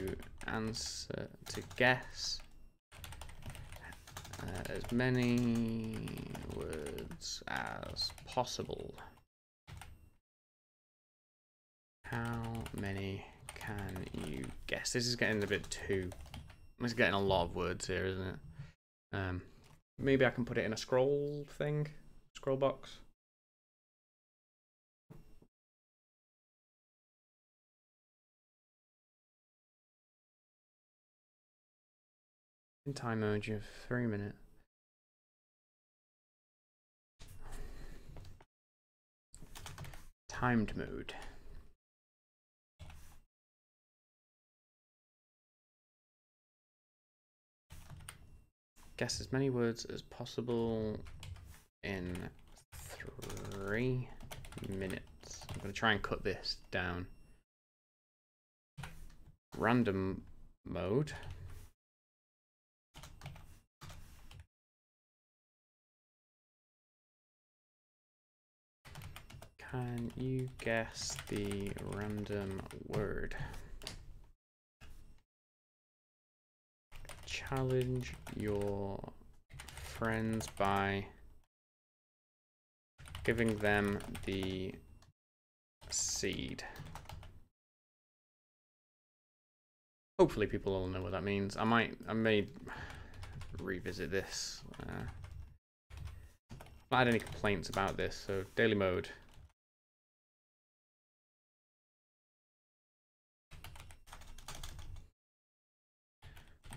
answer, to guess uh, as many words as possible. How many can you guess? This is getting a bit too. It's getting a lot of words here, isn't it? Um, maybe I can put it in a scroll thing, scroll box. In time mode, you have three minutes. Timed mode. Guess as many words as possible in three minutes. I'm going to try and cut this down. Random mode. Can you guess the random word? Challenge your friends by giving them the seed. Hopefully people all know what that means. I might, I may revisit this. Uh, not had any complaints about this, so daily mode.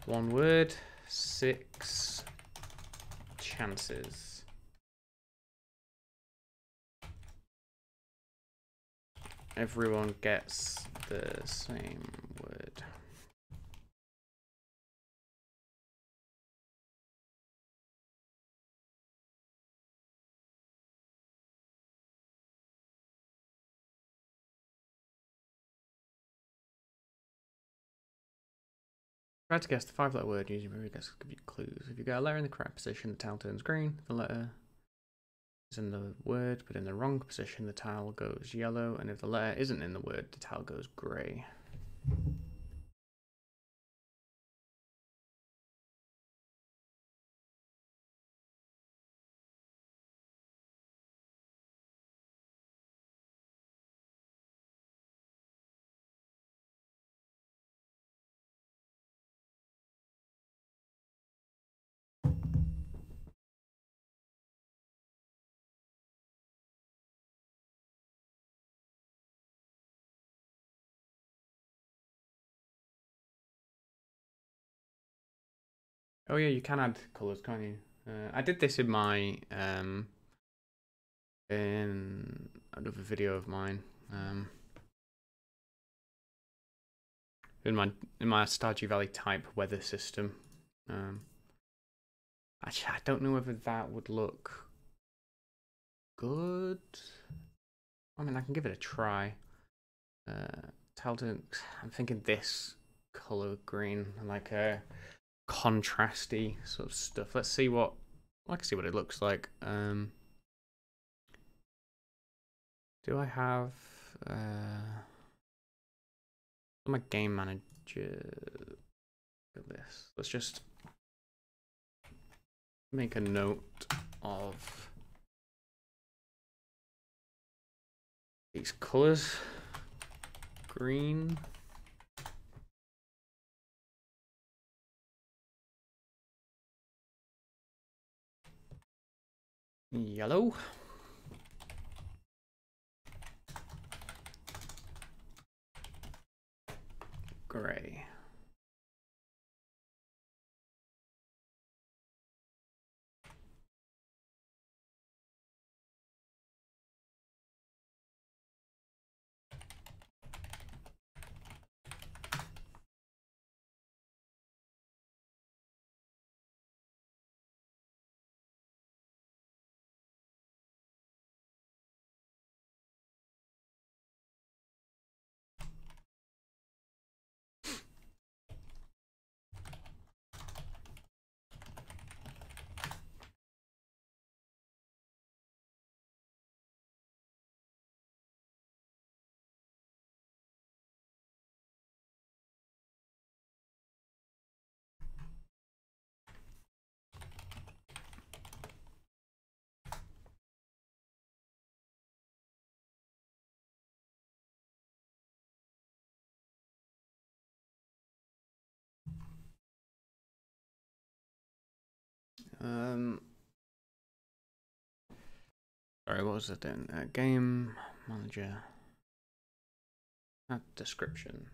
One word, six chances. Everyone gets the same word. Try to guess the five letter word using you clues. If you get a letter in the correct position, the tile turns green. The letter is in the word but in the wrong position, the tile goes yellow. And if the letter isn't in the word, the tile goes grey. Oh yeah, you can add colours, can't you? Uh, I did this in my um in another video of mine. Um, in my in my Stardew Valley type weather system. Um, actually, I don't know whether that would look good. I mean, I can give it a try. Uh, Talton, I'm thinking this color green, like a contrasty sort of stuff. Let's see what I can see what it looks like. Um, do I have uh, my game manager? Look at this. Let's just make a note of these colors. Green. Yellow. Gray. Um. Sorry, what was it then? Uh, game manager. Uh, description.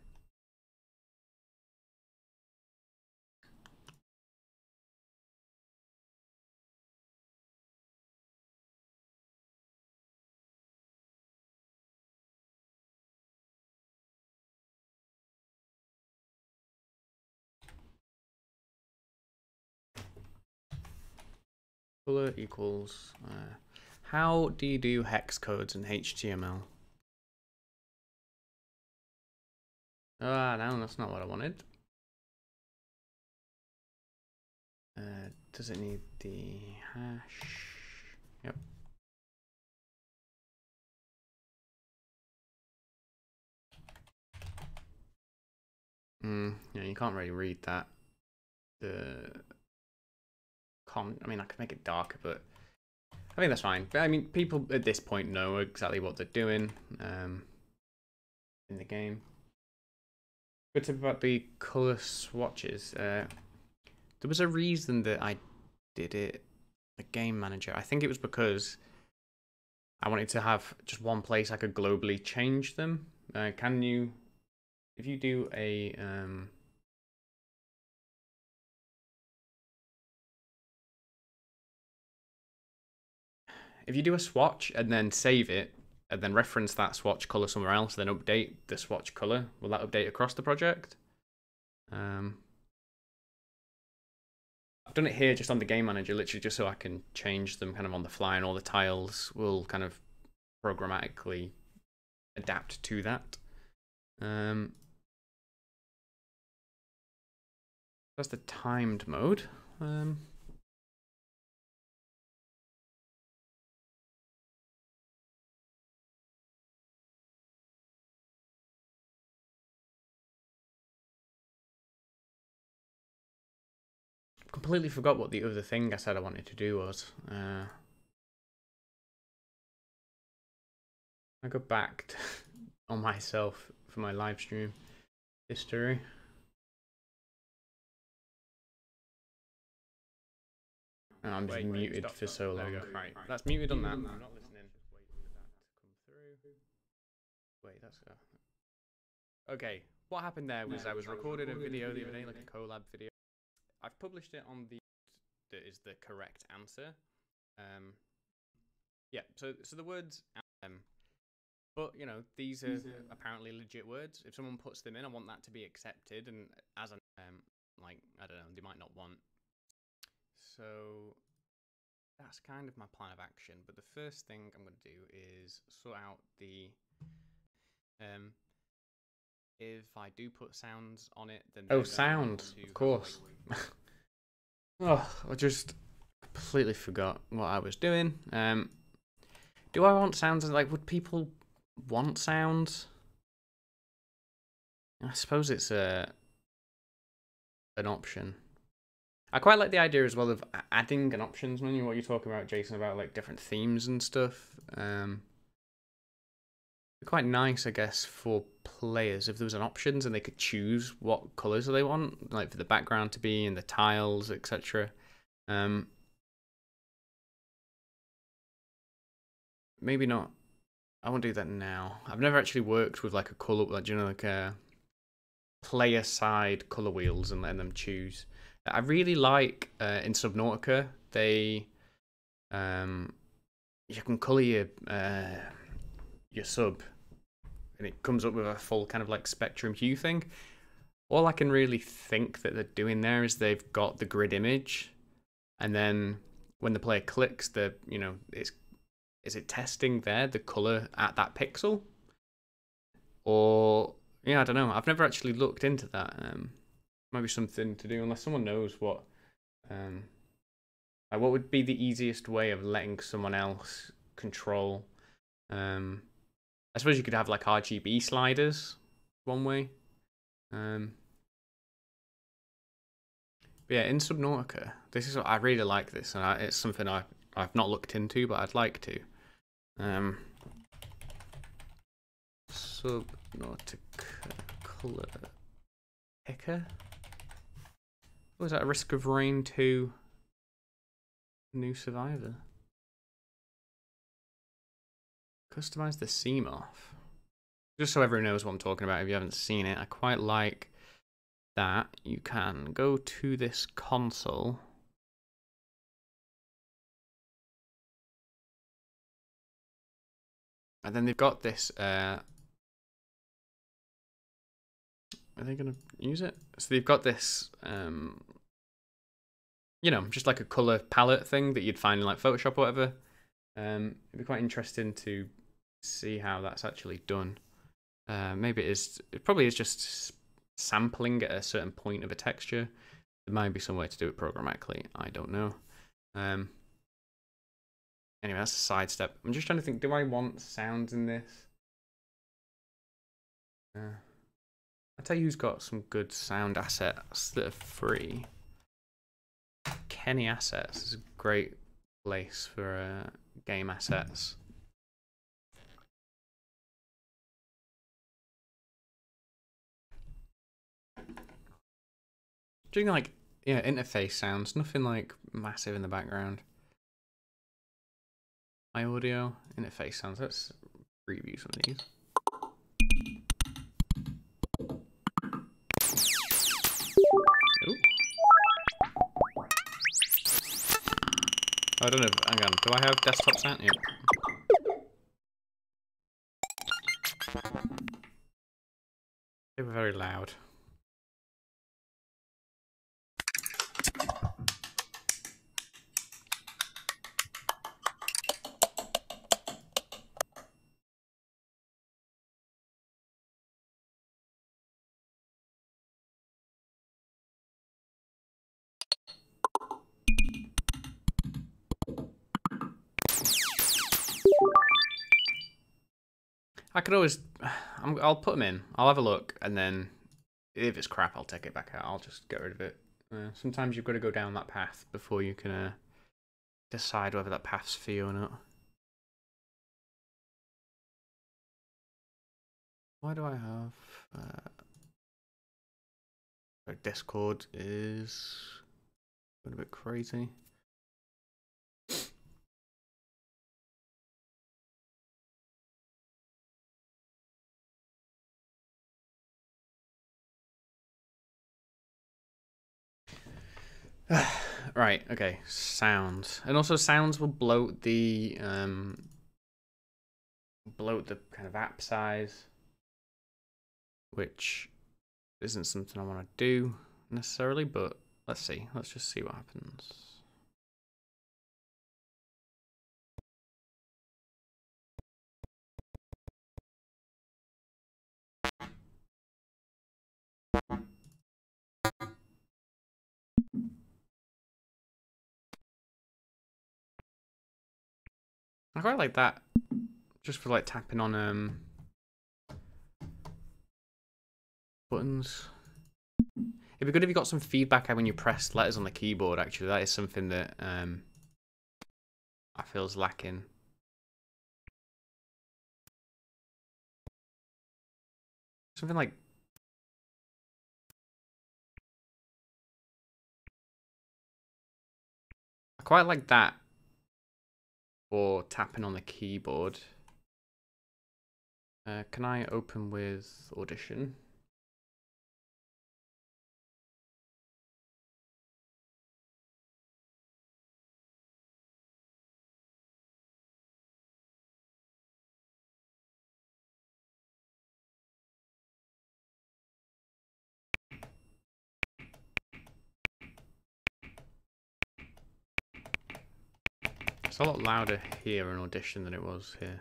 Color equals. Uh, how do you do hex codes in HTML? Ah, no, that's not what I wanted. Uh, does it need the hash? Yep. Mm, yeah, you can't really read that. The I mean, I could make it darker, but I think that's fine. But I mean, people at this point know exactly what they're doing um, in the game. Good tip about the color swatches. Uh, there was a reason that I did it, the game manager. I think it was because I wanted to have just one place I could globally change them. Uh, can you, if you do a um, if you do a swatch and then save it and then reference that swatch color somewhere else, then update the swatch color, will that update across the project? Um, I've done it here just on the game manager, literally just so I can change them kind of on the fly and all the tiles will kind of programmatically adapt to that. Um, that's the timed mode. Um, completely forgot what the other thing I said I wanted to do was. Uh, I go back to, on myself for my live stream history. And I'm just wait, muted wait, for so long. Right, that's muted on that. I'm not listening. Wait that to come through. Wait, that's. Uh... Okay, what happened there was I was recording a video the other day, like a collab video. I've published it on the that is the correct answer. Um, yeah, so so the words um, but you know these are apparently legit words. If someone puts them in, I want that to be accepted. And as an um, like I don't know, they might not want. So that's kind of my plan of action. But the first thing I'm going to do is sort out the um if I do put sounds on it, then oh, sound, of course. oh, I just completely forgot what I was doing. Um, do I want sounds? Like, would people want sounds? I suppose it's a an option. I quite like the idea as well of adding an options menu. What you're talking about, Jason, about like different themes and stuff. Um, quite nice, I guess, for players if there was an options and they could choose what colors they want, like for the background to be and the tiles, etc. Um, maybe not. I won't do that now. I've never actually worked with like a color, like you know, like a player side color wheels and letting them choose. I really like uh, in Subnautica they um you can color your uh, your sub and it comes up with a full kind of like spectrum hue thing. All I can really think that they're doing there is they've got the grid image, and then when the player clicks, the you know it's is it testing there the color at that pixel, or yeah I don't know. I've never actually looked into that. Um, maybe something to do unless someone knows what um like what would be the easiest way of letting someone else control um I suppose you could have like RGB sliders one way. Um, but yeah, in Subnautica, this is what I really like this, and I, it's something I I've not looked into, but I'd like to. Um, Subnautica color picker. Was that a Risk of Rain 2 New Survivor. Customize the Seamoth. Just so everyone knows what I'm talking about if you haven't seen it, I quite like that you can go to this console. And then they've got this uh, are they going to use it? So they've got this, um, you know, just like a color palette thing that you'd find in like Photoshop or whatever. Um, it'd be quite interesting to see how that's actually done. Uh, maybe it is. It probably is just sampling at a certain point of a texture. There might be some way to do it programmatically. I don't know. Um, anyway, that's a sidestep. I'm just trying to think. Do I want sounds in this? Uh, I'll tell you who's got some good sound assets that are free. Kenney Assets is a great place for uh, game assets. Doing like yeah interface sounds, nothing like massive in the background. My audio interface sounds. Let's preview some of these. Oh, I don't know. Hang on. Do I have desktop sound? Yep. They were very loud. I could always, i will put them in. I'll have a look, and then if it's crap, I'll take it back out. I'll just get rid of it. Uh, sometimes you've got to go down that path before you can uh, decide whether that path's for you or not. Why do I have? Uh, Discord is a bit crazy. right, okay. Sounds. And also sounds will bloat the um bloat the kind of app size. Which isn't something I want to do necessarily, but let's see. Let's just see what happens. I quite like that. Just for like tapping on um buttons. It'd be good if you got some feedback when you press letters on the keyboard actually. That is something that um I feel is lacking. Something like I quite like that or tapping on the keyboard. Uh, can I open with Audition? A lot louder here in Audition than it was here.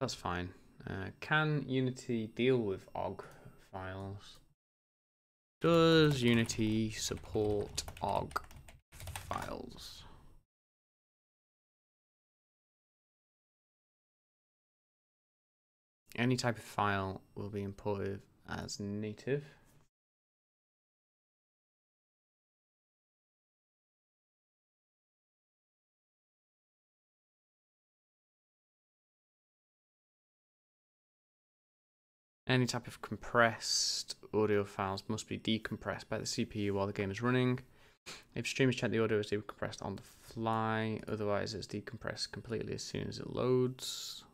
That's fine. Uh, can Unity deal with OGG files? Does Unity support OGG files? Any type of file will be imported as native. Any type of compressed audio files must be decompressed by the CPU while the game is running. If streamers check the audio is decompressed on the fly, otherwise it's decompressed completely as soon as it loads.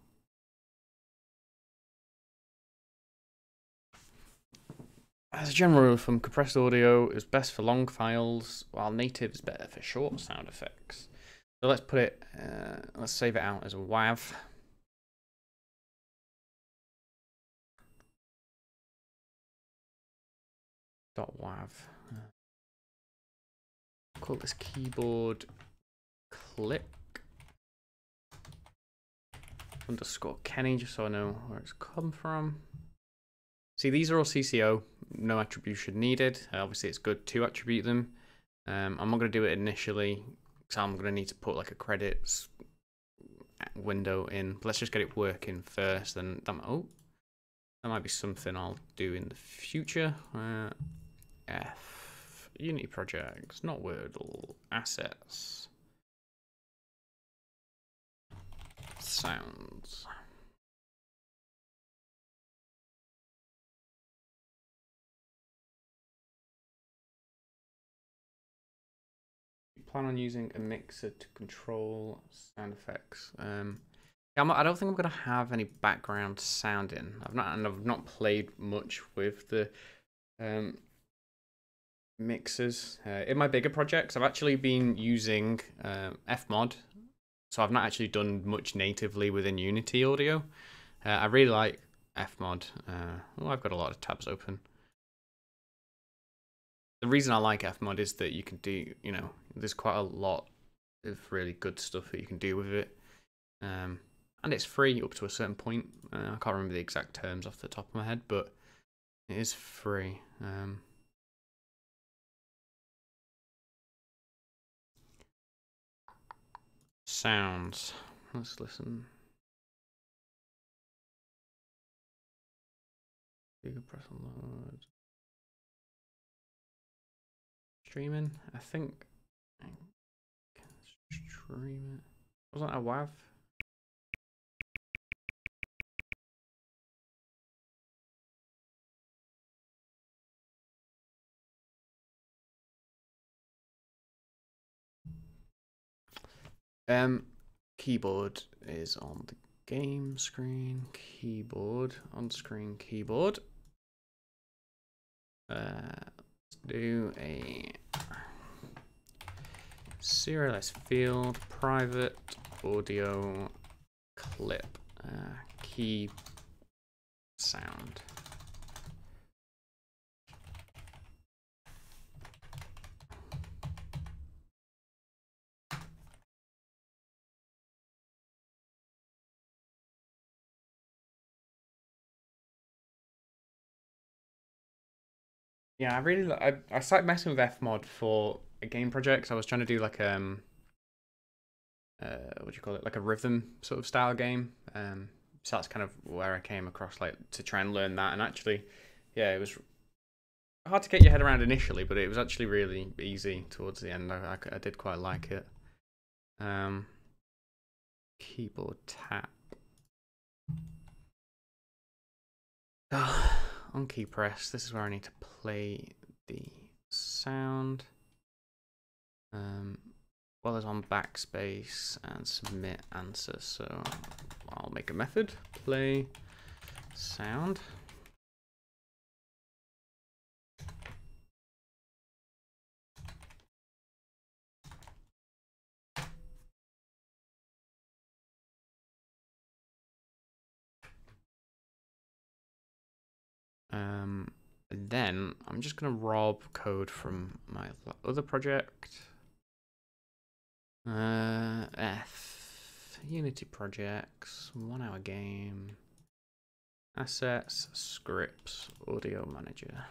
As a general rule, from compressed audio is best for long files, while native is better for short sound effects. So let's put it, uh, let's save it out as a WAV. Dot .wav. Call this keyboard click underscore Kenney, just so I know where it's come from. See, these are all CC0, no attribution needed. Uh, obviously, it's good to attribute them. Um, I'm not going to do it initially, because I'm going to need to put like a credits window in. Let's just get it working first. Then that, oh, that might be something I'll do in the future. Uh, F Unity projects, not Wordle assets. Sounds. plan on using a mixer to control sound effects. Um, yeah, I don't think I'm gonna have any background sound in. I've not and I've not played much with the um, mixers uh, in my bigger projects. I've actually been using uh, Fmod, so I've not actually done much natively within Unity Audio. Uh, I really like Fmod. Uh, oh, I've got a lot of tabs open the reason I like Fmod is that you can do, you know, there's quite a lot of really good stuff that you can do with it. Um, and it's free up to a certain point. Uh, I can't remember the exact terms off the top of my head, but it is free. Um, sounds. Let's listen. You can press load streaming. I think stream it. Wasn't a WAV? Um, keyboard is on the game screen. Keyboard on screen. Keyboard. Uh, let's do a serialize field private audio clip uh, key sound. Yeah, I really I I started messing with Fmod for a game project. I was trying to do like um uh what do you call it? Like a rhythm sort of style game. Um so that's kind of where I came across like to try and learn that and actually yeah, it was hard to get your head around initially, but it was actually really easy towards the end. I, I, I did quite like it. Um keyboard tap. Oh on key press, this is where I need to play the sound. Um, well as on backspace and submit answer. So I'll make a method, play sound. Then I'm just going to rob code from my other project. Uh, F, Unity projects, one hour game, assets, scripts, audio manager.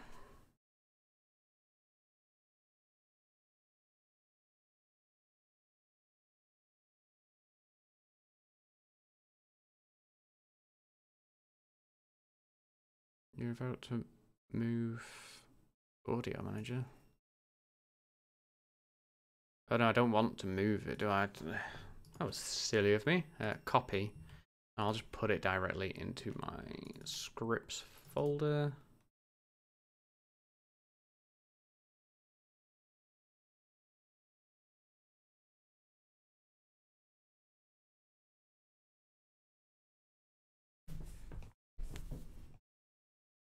You're about to move audio manager. Oh no, I don't want to move it, do I? That was silly of me. Uh, copy. I'll just put it directly into my scripts folder.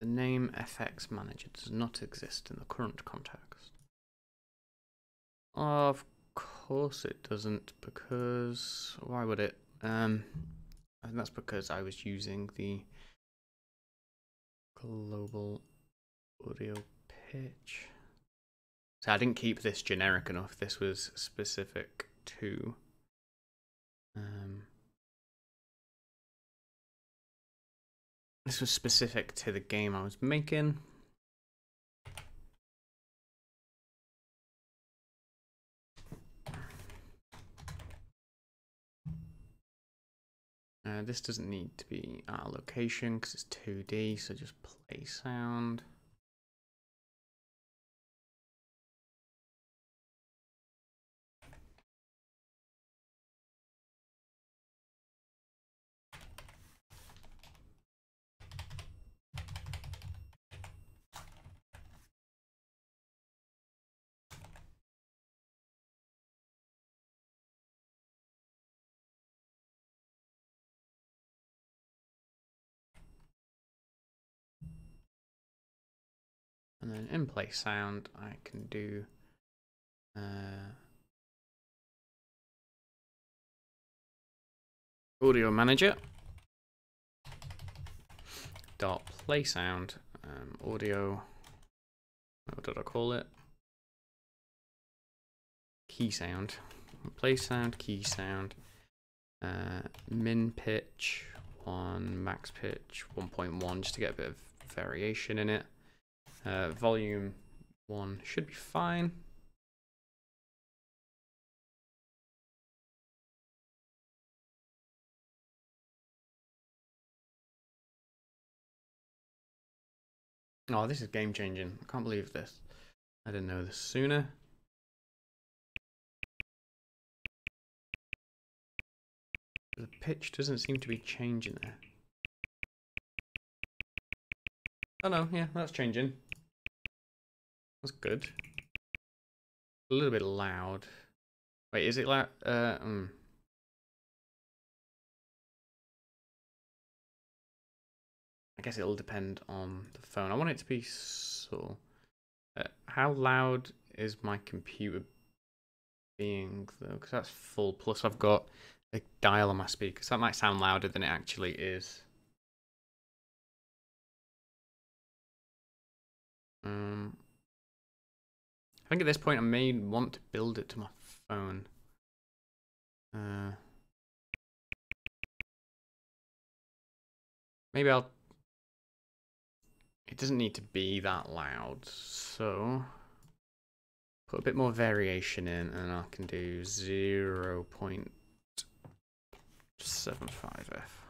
The name FX Manager does not exist in the current context. Of course it doesn't, because why would it? Um, think that's because I was using the global audio pitch. So I didn't keep this generic enough. This was specific to. Um, this was specific to the game I was making. Uh, this doesn't need to be our location because it's 2D, so just play sound. In place sound, I can do uh, audio manager dot play sound um, audio. What did I call it? Key sound. Play sound, key sound. Uh, min pitch one, max pitch 1.1, just to get a bit of variation in it. Uh, volume 1 should be fine. Oh, this is game changing. I can't believe this. I didn't know this sooner. The pitch doesn't seem to be changing there. Oh no, yeah, that's changing. That's good. A little bit loud. Wait, is it loud? Uh, mm. I guess it'll depend on the phone. I want it to be so. Uh, how loud is my computer being though? Because that's full. Plus, I've got a dial on my speakers. That might sound louder than it actually is. Um, think at this point I may want to build it to my phone. Uh, maybe I'll... It doesn't need to be that loud, so... Put a bit more variation in and I can do 0.75f.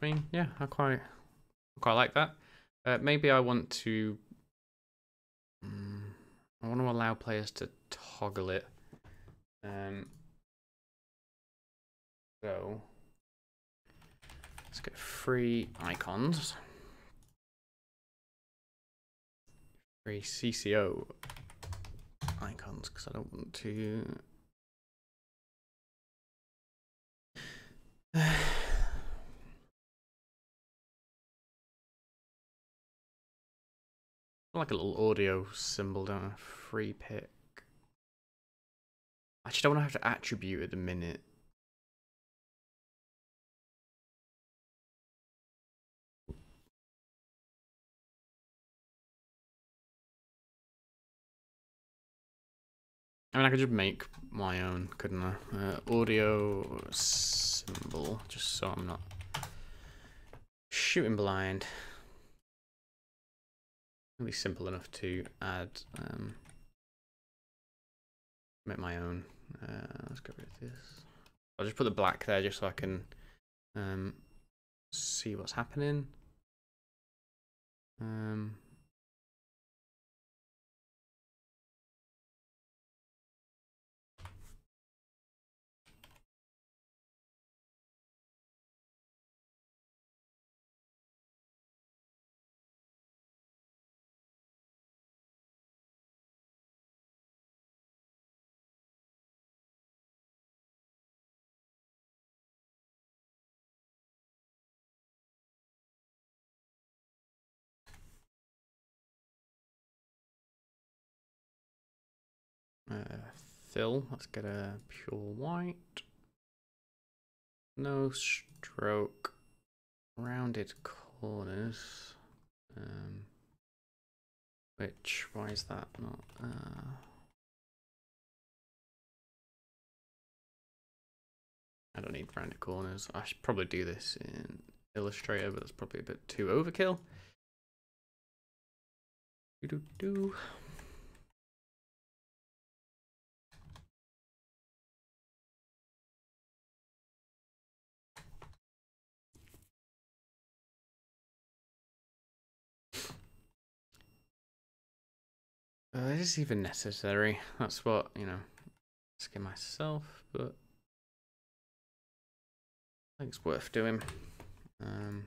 I mean, yeah, I quite, quite like that. Uh, maybe I want to, um, I want to allow players to toggle it. Um, so let's get free icons, free CC0 icons, because I don't want to. like a little audio symbol, I? Freepik. I actually don't want to have to attribute at the minute. I mean, I could just make my own, couldn't I? Uh, audio symbol, just so I'm not shooting blind. It'll be simple enough to add, um, make my own. Uh, let's get rid of this. I'll just put the black there just so I can um, see what's happening. Um, fill. Let's get a pure white. No stroke. Rounded corners. Um, which, why is that not? Uh, I don't need rounded corners. I should probably do this in Illustrator, but that's probably a bit too overkill. Do do do. Uh, is this even necessary? That's what, you know, asking myself, but I think it's worth doing. Um,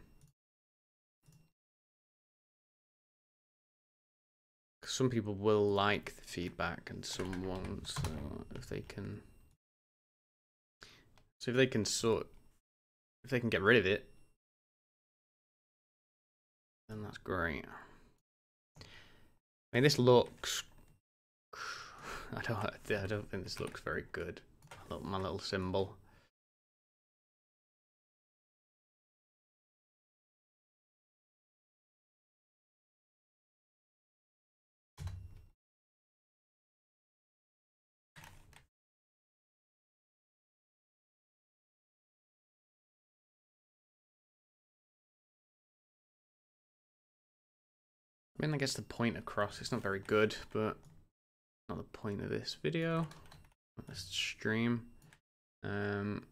some people will like the feedback and some won't, so if they can... So if they can sort... If they can get rid of it, then that's great. I mean, this looks. I don't. I don't think this looks very good. Look, My little symbol. I mean, I guess the point across it's not very good, but not the point of this video, this stream. Um,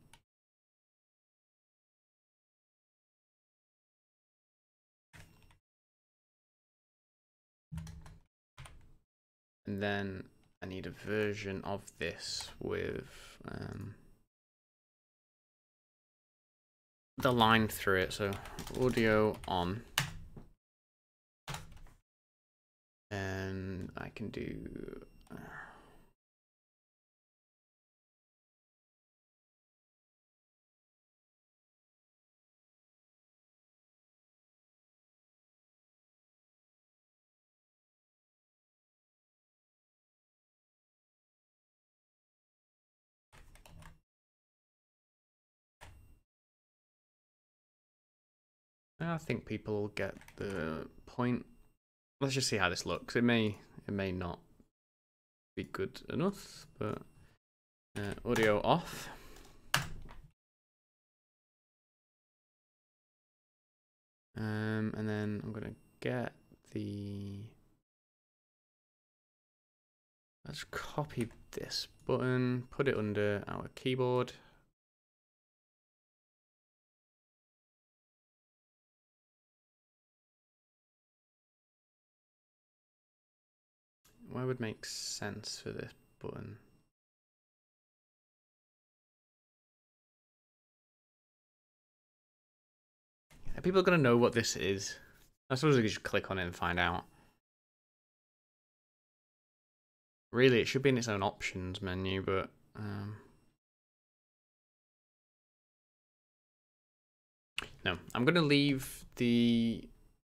and then I need a version of this with um, the line through it. So audio on. And I can do uh, I think people get the point let's just see how this looks. It may it may not be good enough, but uh, audio off. Um, and then I'm gonna get the. Let's copy this button, put it under our keyboard. Where would make sense for this button? Are people going to know what this is? I suppose we could just click on it and find out. Really, it should be in its own options menu, but... Um... No, I'm going to leave the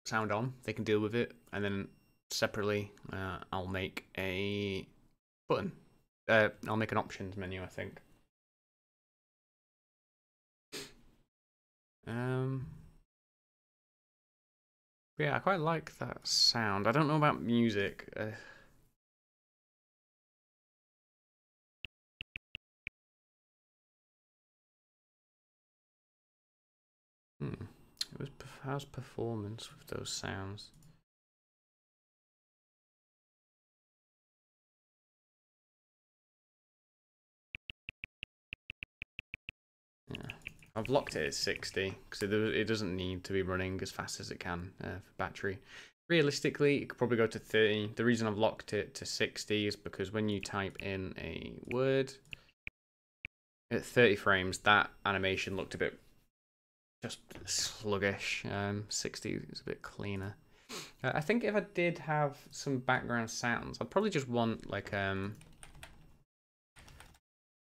sound on. They can deal with it. And then separately, uh, I'll make a button. Uh, I'll make an options menu, I think. Um, yeah, I quite like that sound. I don't know about music. Uh, hmm. It was how's performance with those sounds? I've locked it at 60 because it, it, doesn't need to be running as fast as it can uh, for battery. Realistically, it could probably go to 30. The reason I've locked it to 60 is because when you type in a word at 30 frames, that animation looked a bit just sluggish. Um, 60 is a bit cleaner. Uh, I think if I did have some background sounds, I'd probably just want like um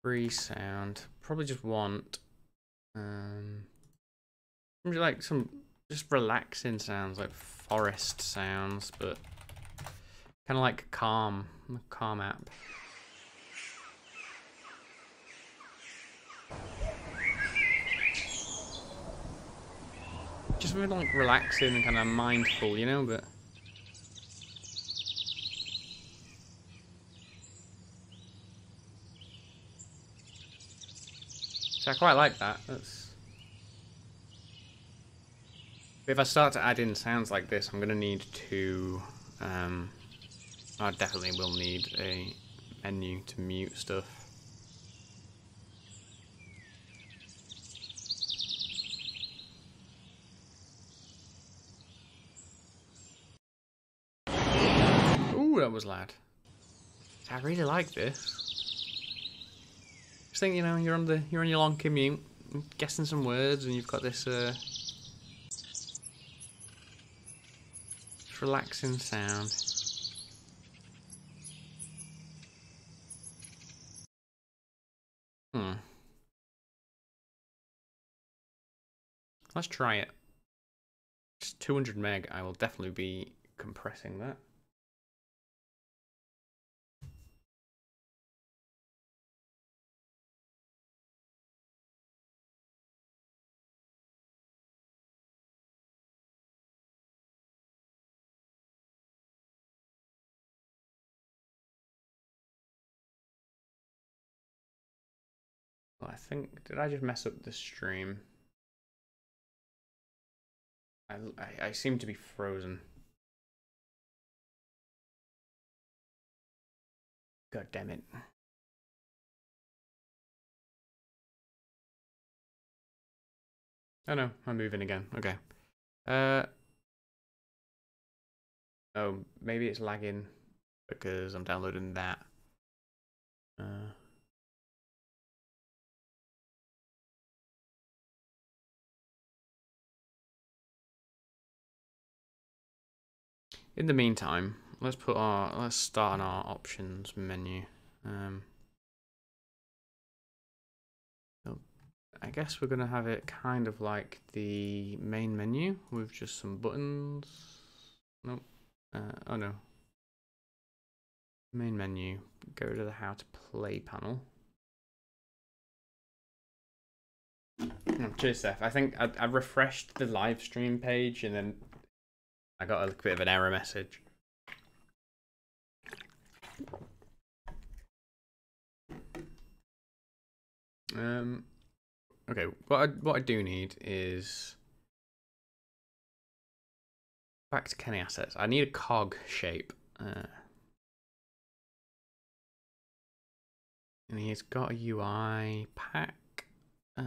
free sound. Probably just want um, like some just relaxing sounds, like forest sounds, but kind of like calm, calm app. Just like relaxing and kind of mindful, you know, but. So I quite like that. That's. If I start to add in sounds like this, I'm gonna need to. Um, I definitely will need a menu to mute stuff. Ooh, that was loud. I really like this. Just think, you know, you're on the you're on your long commute, guessing some words, and you've got this uh, relaxing sound. Hmm. Let's try it. It's 200 meg. I will definitely be compressing that. I think, did I just mess up the stream? I, I, I seem to be frozen. God damn it. Oh no, I'm moving again. Okay. Uh. Oh, maybe it's lagging because I'm downloading that. Uh. In the meantime, let's put our let's start on our options menu. Um, I guess we're gonna have it kind of like the main menu with just some buttons. Nope. Uh, oh no. Main menu. Go to the how to play panel. Oh, cheers, Steph. I think I, I refreshed the live stream page and then I got a bit of an error message. Um, okay, what I, what I do need is back to Kenney assets. I need a cog shape. Uh, and he's got a UI pack. Uh,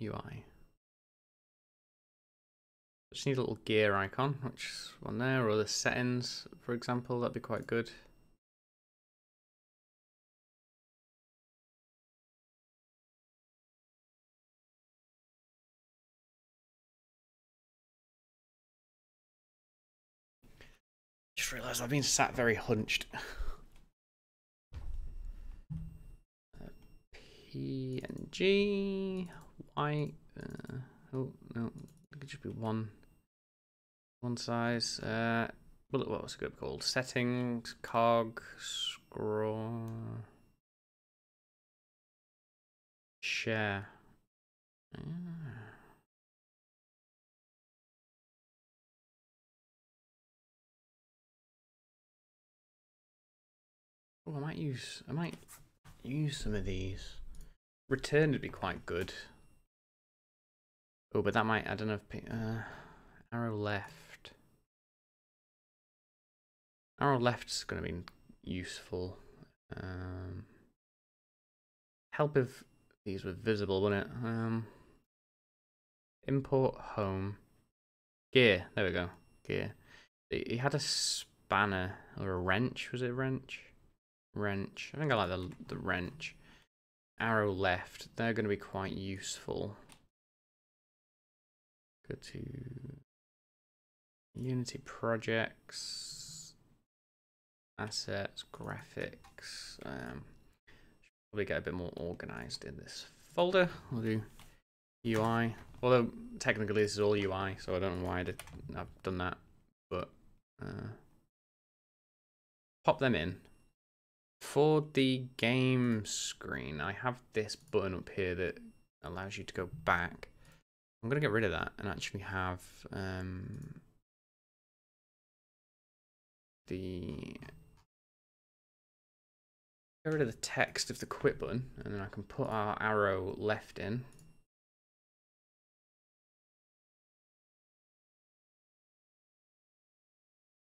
UI. Just need a little gear icon, which one there, or the settings, for example, that'd be quite good. Just realised I've been sat very hunched. PNG, white, uh, oh no, it could just be one one size. Uh, what was it good called? Settings, cog, scroll, share. Ah. Oh, I might use. I might use some of these. Return would be quite good. Oh, but that might. I don't know if. Uh, arrow left. Arrow left's going to be useful. Um, help if these were visible, wouldn't it? Um, import home. Gear. There we go. Gear. He had a spanner or a wrench. Was it a wrench? Wrench. I think I like the the wrench. Arrow left. They're going to be quite useful. Go to Unity projects assets, graphics. Um, probably get a bit more organized in this folder. We'll do UI. Although technically this is all UI, so I don't know why did, I've done that. But uh, pop them in. For the game screen, I have this button up here that allows you to go back. I'm going to get rid of that and actually have um, the get rid of the text of the quit button and then I can put our arrow left in.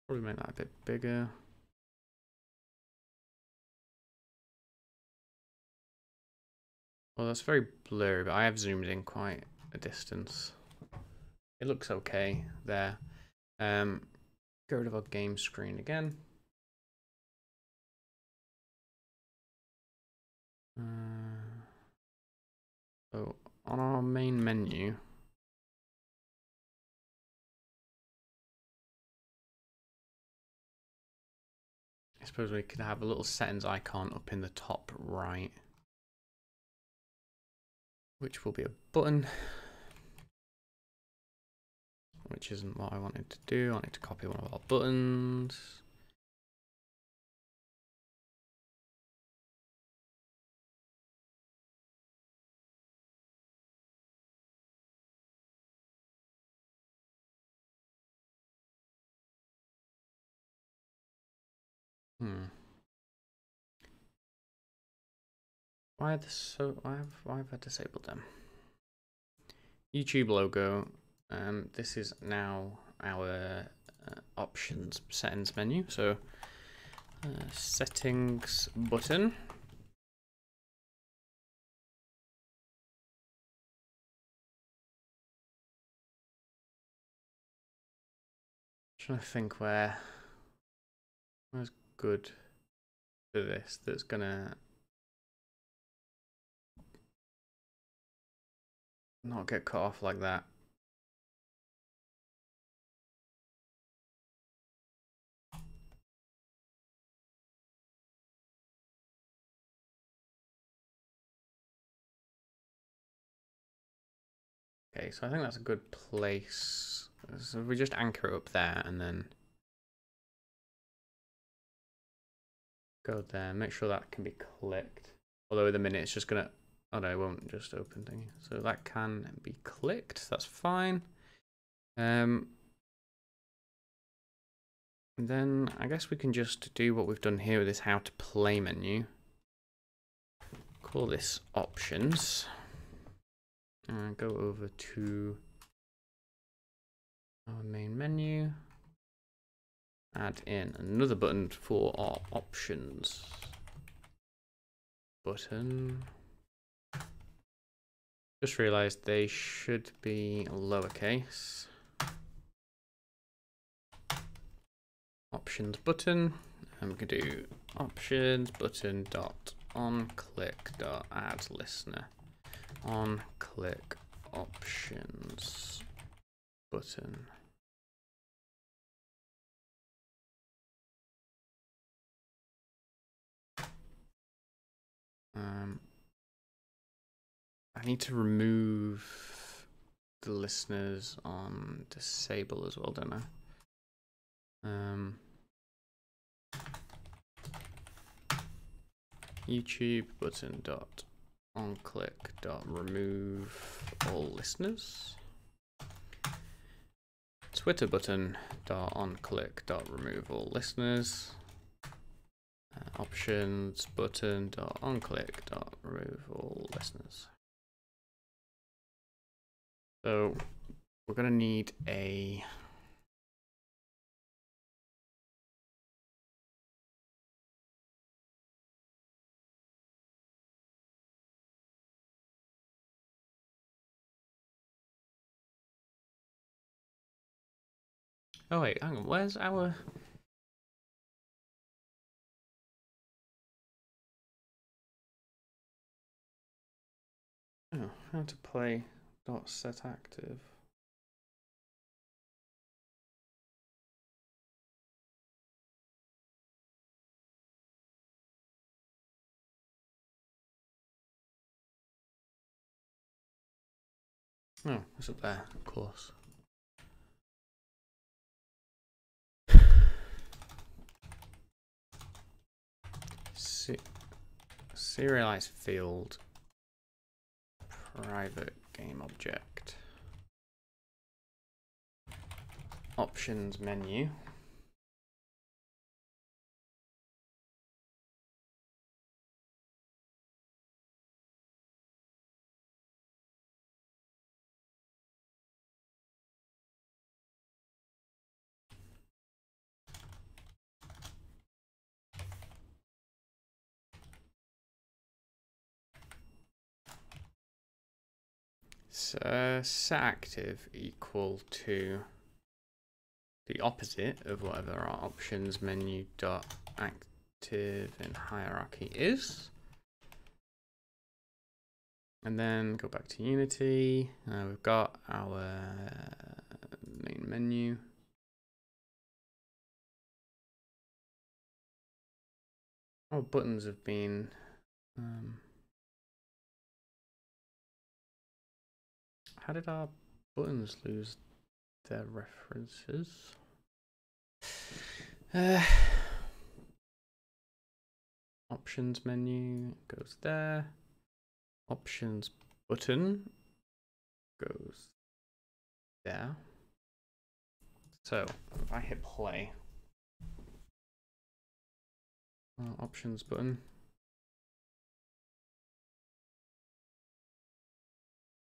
Probably make that a bit bigger. Well, that's very blurry, but I have zoomed in quite a distance. It looks okay there. Um, get rid of our game screen again. Uh, so on our main menu, I suppose we could have a little settings icon up in the top right which will be a button, which isn't what I wanted to do. I need to copy one of our buttons. Hmm. Why this so? Why have why have I disabled them? YouTube logo. Um, this is now our uh, options settings menu. So uh, settings button. trying to think where where's good for this that's gonna not get cut off like that. Okay, so I think that's a good place. So we just anchor up there and then go there, make sure that can be clicked. Although in a minute it's just gonna Oh no, it won't just open thing. So that can be clicked. That's fine. Um, then I guess we can just do what we've done here with this how to play menu. Call this options. And go over to our main menu. Add in another button for our options. Button. Just realized they should be lowercase. Options button, and we can do options button dot on click dot add listener on click options button. Um, I need to remove the listeners on disable as well, don't I? Um, YouTube button dot on click dot remove all listeners. Twitter button dot on click dot remove all listeners. Options button dot on click dot remove all listeners. So we're going to need a Oh wait, hang on, where's our... Oh, how to play dot set active. Oh, it's up there, of course. Se serialize field private game object. Options menu. So set active equal to the opposite of whatever our options menu dot active in hierarchy is. And then go back to Unity. Uh, we've got our main menu. Our buttons have been um, How did our buttons lose their references? Uh, options menu goes there. Options button goes there. So if I hit play, uh, options button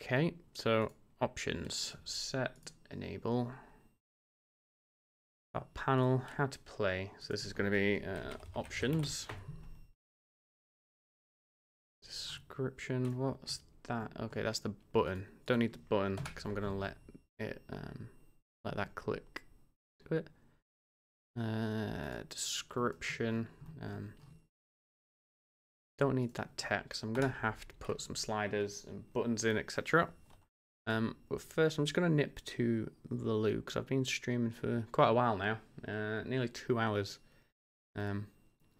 Okay, so options, set, enable, our panel, how to play. So this is going to be uh, options, description, what's that? Okay, that's the button. Don't need the button because I'm going to let it, um, let that click to it. Uh, description, um, don't need that text. I'm going to have to put some sliders and buttons in, etc. Um, but first, I'm just going to nip to the loo because I've been streaming for quite a while now, uh, nearly two hours. Um,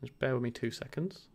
just bear with me two seconds.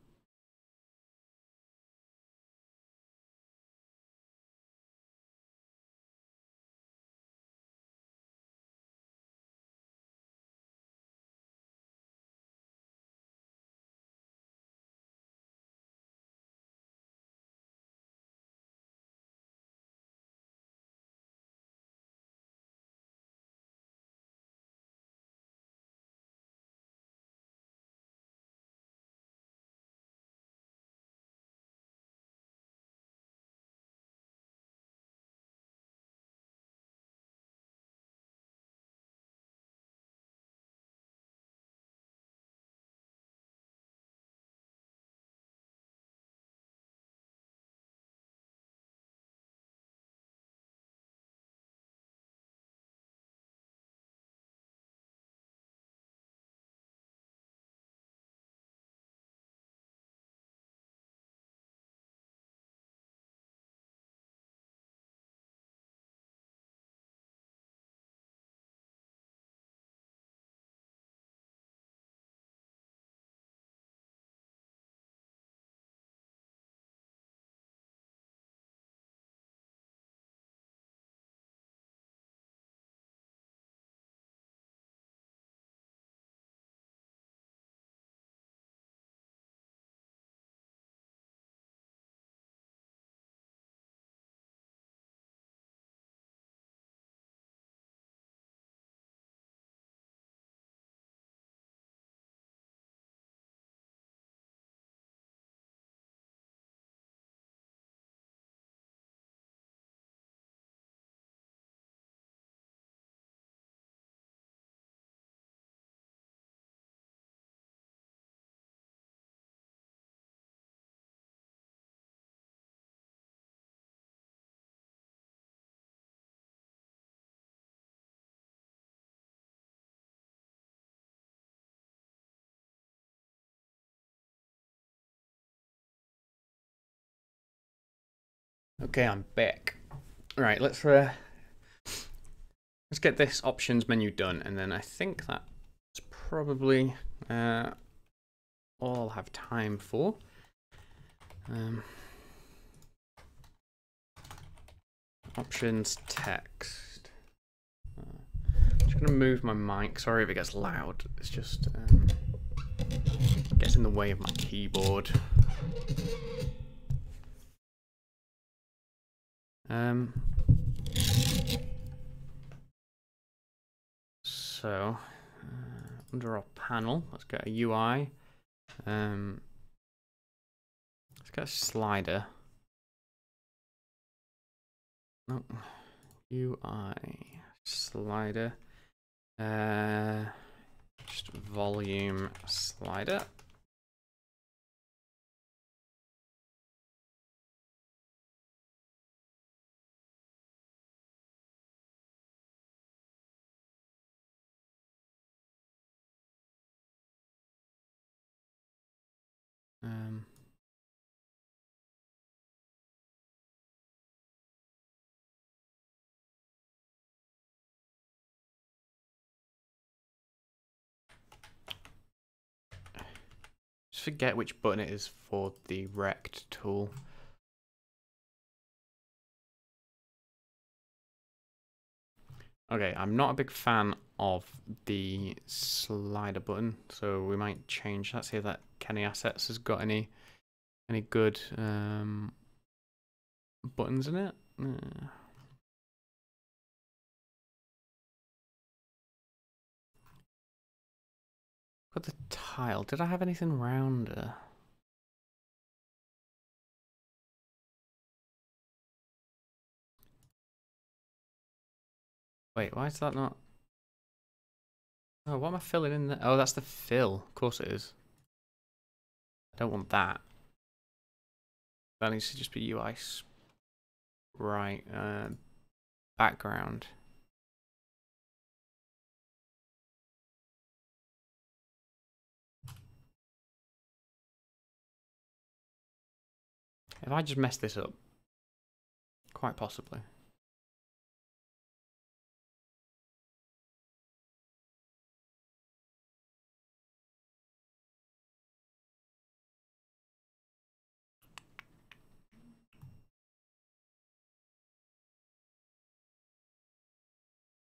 Okay, I'm back. Right, let's uh, let's get this options menu done, and then I think that's probably uh, all I'll have time for. Um, options text. Uh, just gonna move my mic. Sorry if it gets loud. It's just um, gets in the way of my keyboard. Um, so, uh, under our panel, let's get a UI. Um, let's get a slider. No, UI slider. Uh, just volume slider. Um, just forget which button it is for the rect tool. Okay, I'm not a big fan of the slider button, so we might change that. See if that Kenney Assets has got any any good um, buttons in it. Uh. Got the tile. Did I have anything rounder? Wait, why is that not? Oh, what am I filling in there? Oh, that's the fill. Of course it is. I don't want that. That needs to just be UI. Right. Uh, background. If I just mess this up, quite possibly.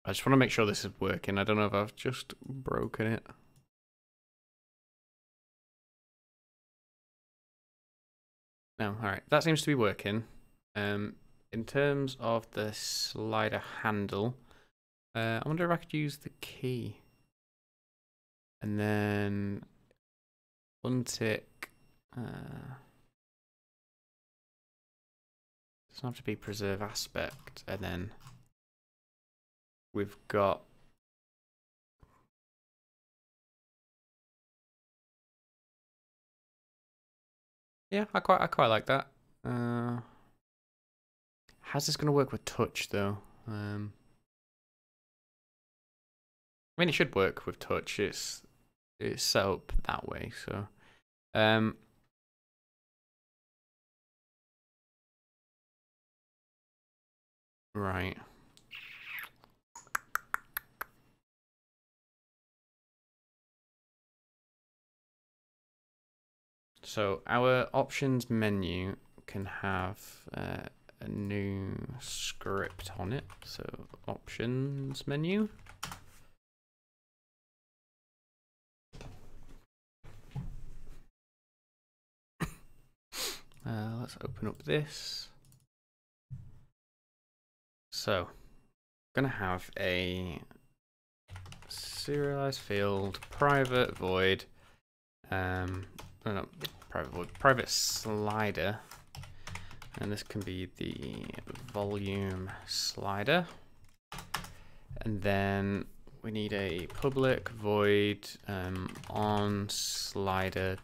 I just want to make sure this is working. I don't know if I've just broken it. No, alright. That seems to be working. Um, in terms of the slider handle, uh, I wonder if I could use the key. And then untick. Uh, doesn't have to be preserve aspect. And then we've got Yeah, I quite I quite like that. Uh, how's this gonna work with touch though? Um, I mean, it should work with touch. It's it's set up that way, so. Um, right. So our options menu can have uh, a new script on it. So options menu. Uh, let's open up this. So, gonna have a serialized field, private void, um, no, no, private void, private slider, and this can be the volume slider, and then we need a public void um, on slider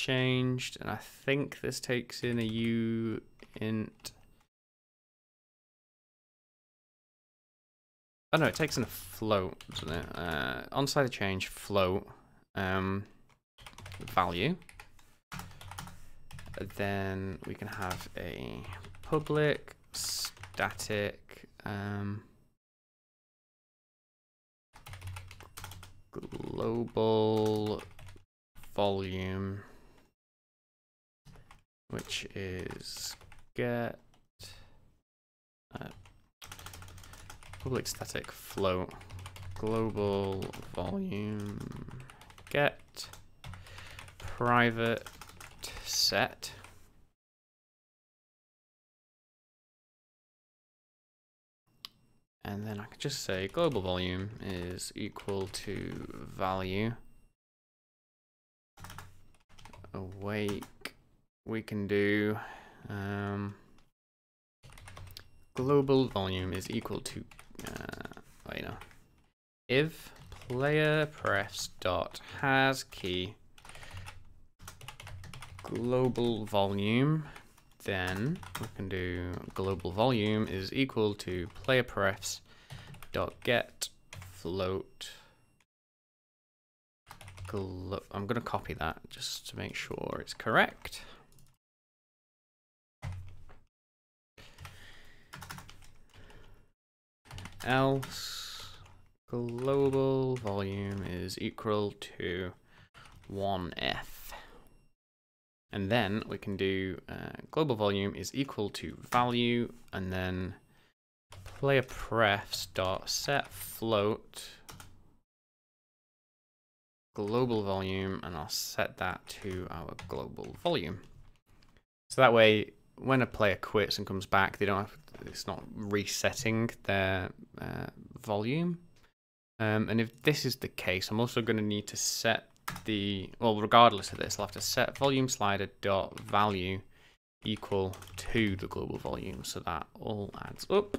changed, and I think this takes in a u int. Oh no, it takes in a float, doesn't it? Uh, on slider change float um, value. Then we can have a public static um, global volume which is get uh, public static float global volume get private set and then I can just say global volume is equal to value awake. We can do um, global volume is equal to uh, wait no if player prefs dot has key global volume then we can do global volume is equal to player prefs dot get float I'm going to copy that just to make sure it's correct. Else global volume is equal to 1f. And then we can do uh, global volume is equal to value and then player prefs dot set float global volume and I'll set that to our global volume. So that way, when a player quits and comes back, they don't have, it's not resetting their uh, volume. Um, and if this is the case, I'm also going to need to set the, well, regardless of this, I'll have to set volume slider dot value equal to the global volume. So that all adds up.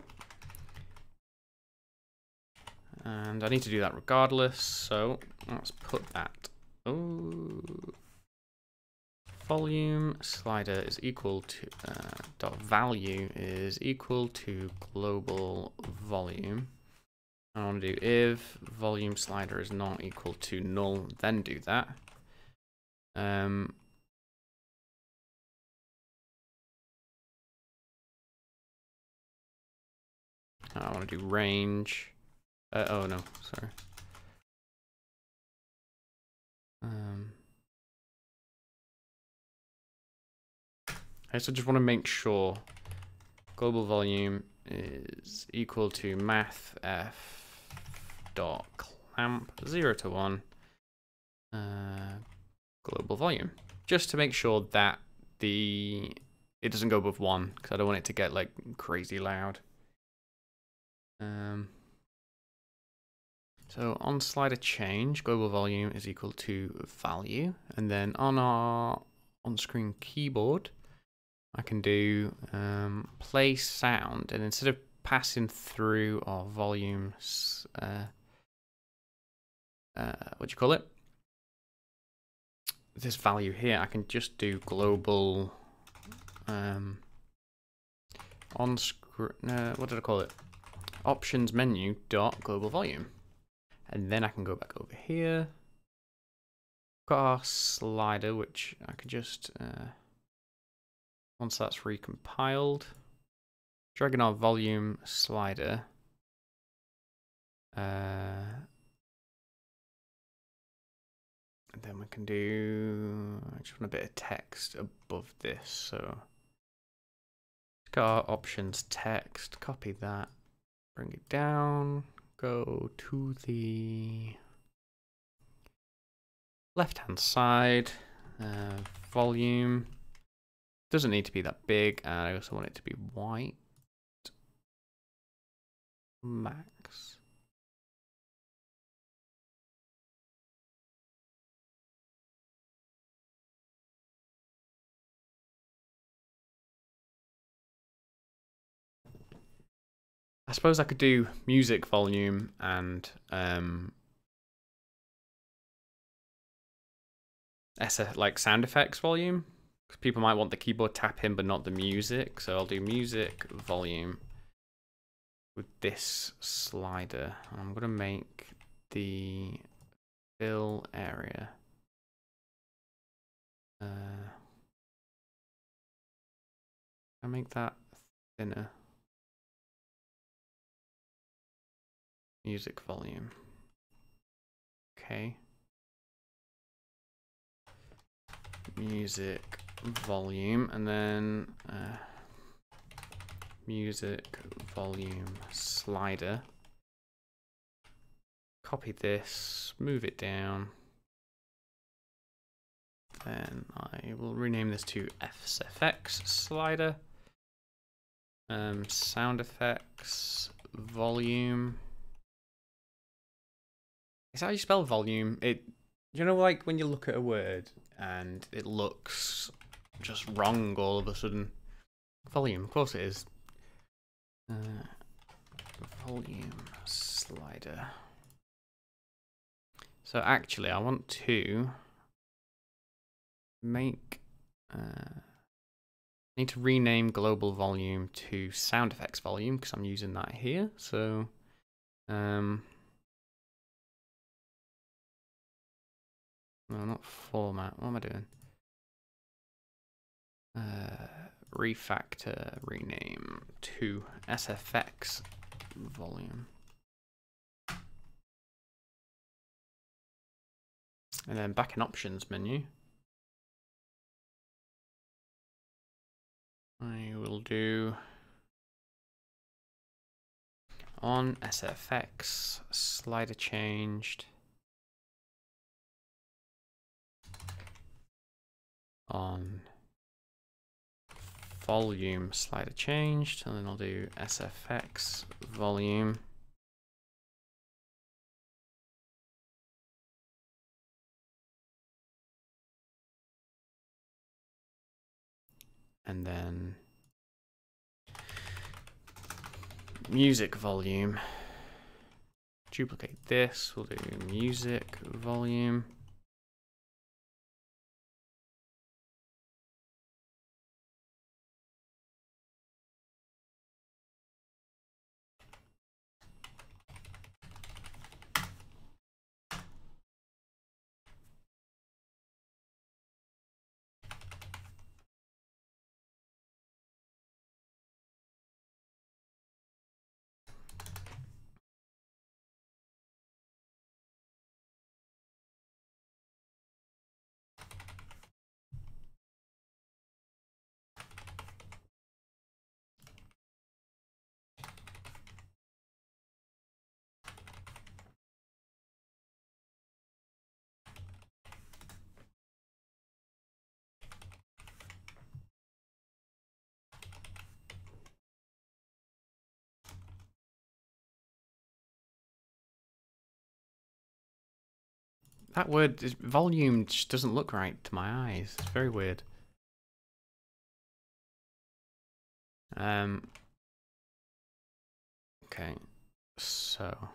And I need to do that regardless, so let's put that. Oh, volume slider is equal to uh, dot value is equal to global volume. I want to do if volume slider is not equal to null, then do that. Um, I want to do range. Uh, oh no, sorry. Um, I also just want to make sure global volume is equal to math f dot clamp 0 to 1 uh, global volume just to make sure that the it doesn't go above 1 because I don't want it to get like crazy loud um, so on slider change, global volume is equal to value. And then on our on-screen keyboard, I can do um, play sound. And instead of passing through our volumes, uh, uh, what do you call it? This value here, I can just do global um, on screen. Uh, what did I call it? Options menu dot global volume. And then I can go back over here. Got our slider, which I could just, uh, once that's recompiled, dragging our volume slider. Uh, and then we can do, I just want a bit of text above this. So got options text, copy that, bring it down, go to the left hand side, uh, volume. Doesn't need to be that big, and I also want it to be white. Max. I suppose I could do music volume and um, like sound effects volume. Because people might want the keyboard tapping but not the music. So I'll do music volume with this slider. I'm going to make the fill area. Uh, I make that thinner. Music volume. Okay. Music volume and then uh, music volume slider. Copy this, move it down. Then I will rename this to FSFX slider. Um, sound effects volume. That how you spell volume? It, you know, like when you look at a word and it looks just wrong all of a sudden. Volume, of course it is. Uh, volume slider. So actually, I want to make. Uh, need to rename global volume to sound effects volume because I'm using that here. So, um, no, not format. What am I doing? Uh, refactor rename to SFX volume. And then back in options menu. I will do on SFX slider changed on volume slider changed and then I'll do SFX volume and then music volume. Duplicate this, we'll do music volume. That word is volume just doesn't look right to my eyes. It's very weird. Um. Okay, so.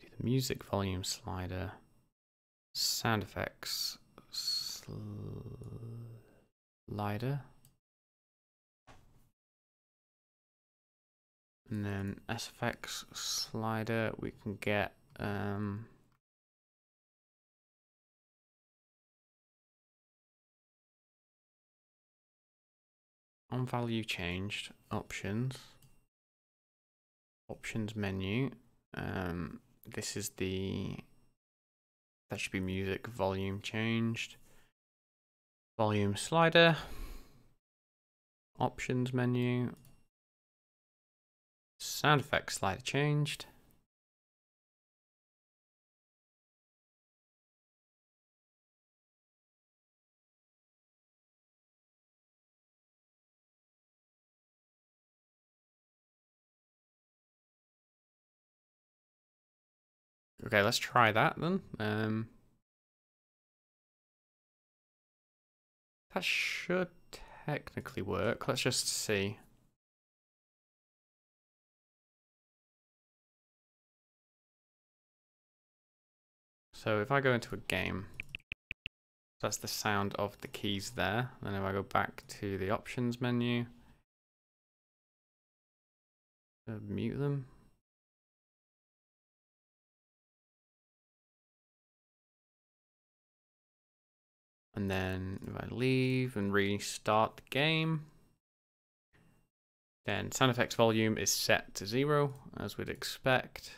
Do the music volume slider, sound effects slider. And then SFX slider, we can get um, on value changed options options menu um, this is the that should be music volume changed volume slider options menu Sound effects slightly changed. Okay, let's try that then. Um, that should technically work. Let's just see. So if I go into a game, that's the sound of the keys there. Then if I go back to the options menu, uh, mute them. And then if I leave and restart the game, then sound effects volume is set to zero, as we'd expect.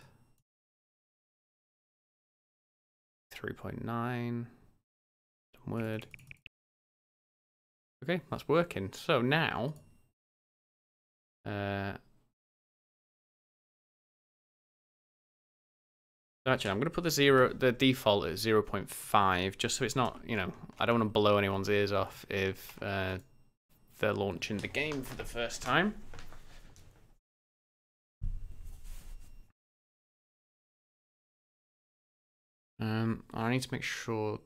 3.9. Word. Okay, that's working. So now, uh, Actually, I'm going to put the zero, the default at 0.5, just so it's not, you know, I don't want to blow anyone's ears off if uh, they're launching the game for the first time. Um, I need to make sure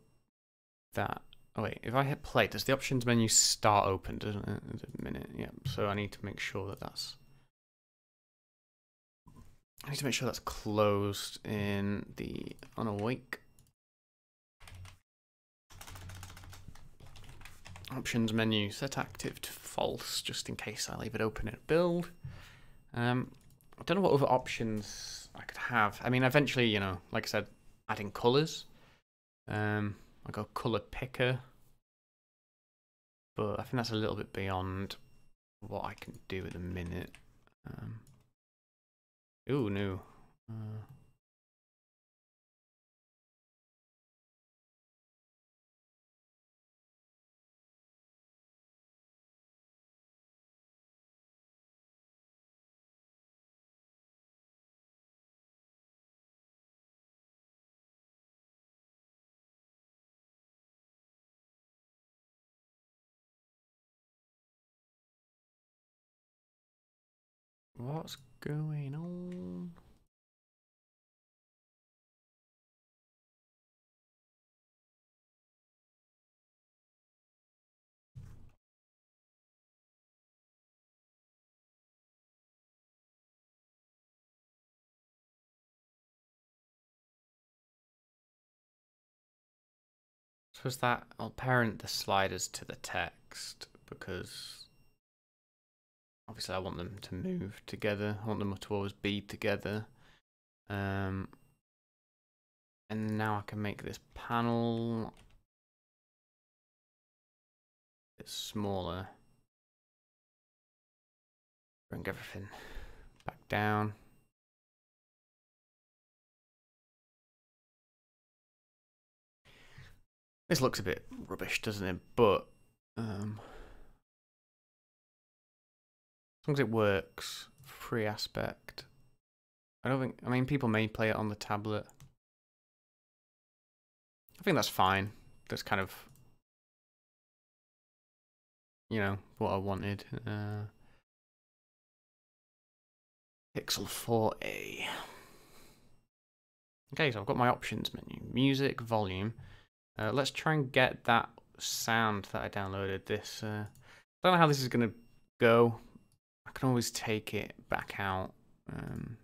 that. Oh wait, if I hit play, does the options menu start open? Doesn't it? A minute, yeah. So I need to make sure that that's I need to make sure that's closed in the unawake. Options menu, set active to false, just in case I leave it open in build. Um, I don't know what other options I could have. I mean, eventually, you know, like I said, adding colors. Um, I got color picker, but I think that's a little bit beyond what I can do at the minute. Um, Ooh, no. Uh, what's going on? Suppose that I'll parent the sliders to the text because obviously I want them to move together. I want them to always be together. Um, and now I can make this panel a bit smaller. Bring everything back down. This looks a bit rubbish, doesn't it? But um, as long as it works, free aspect. I don't think. I mean, people may play it on the tablet. I think that's fine. That's kind of, you know, what I wanted. Uh, Pixel 4a. Okay, so I've got my options menu. Music, volume. Uh, let's try and get that sound that I downloaded. This uh, I don't know how this is going to go. I can always take it back out. Um,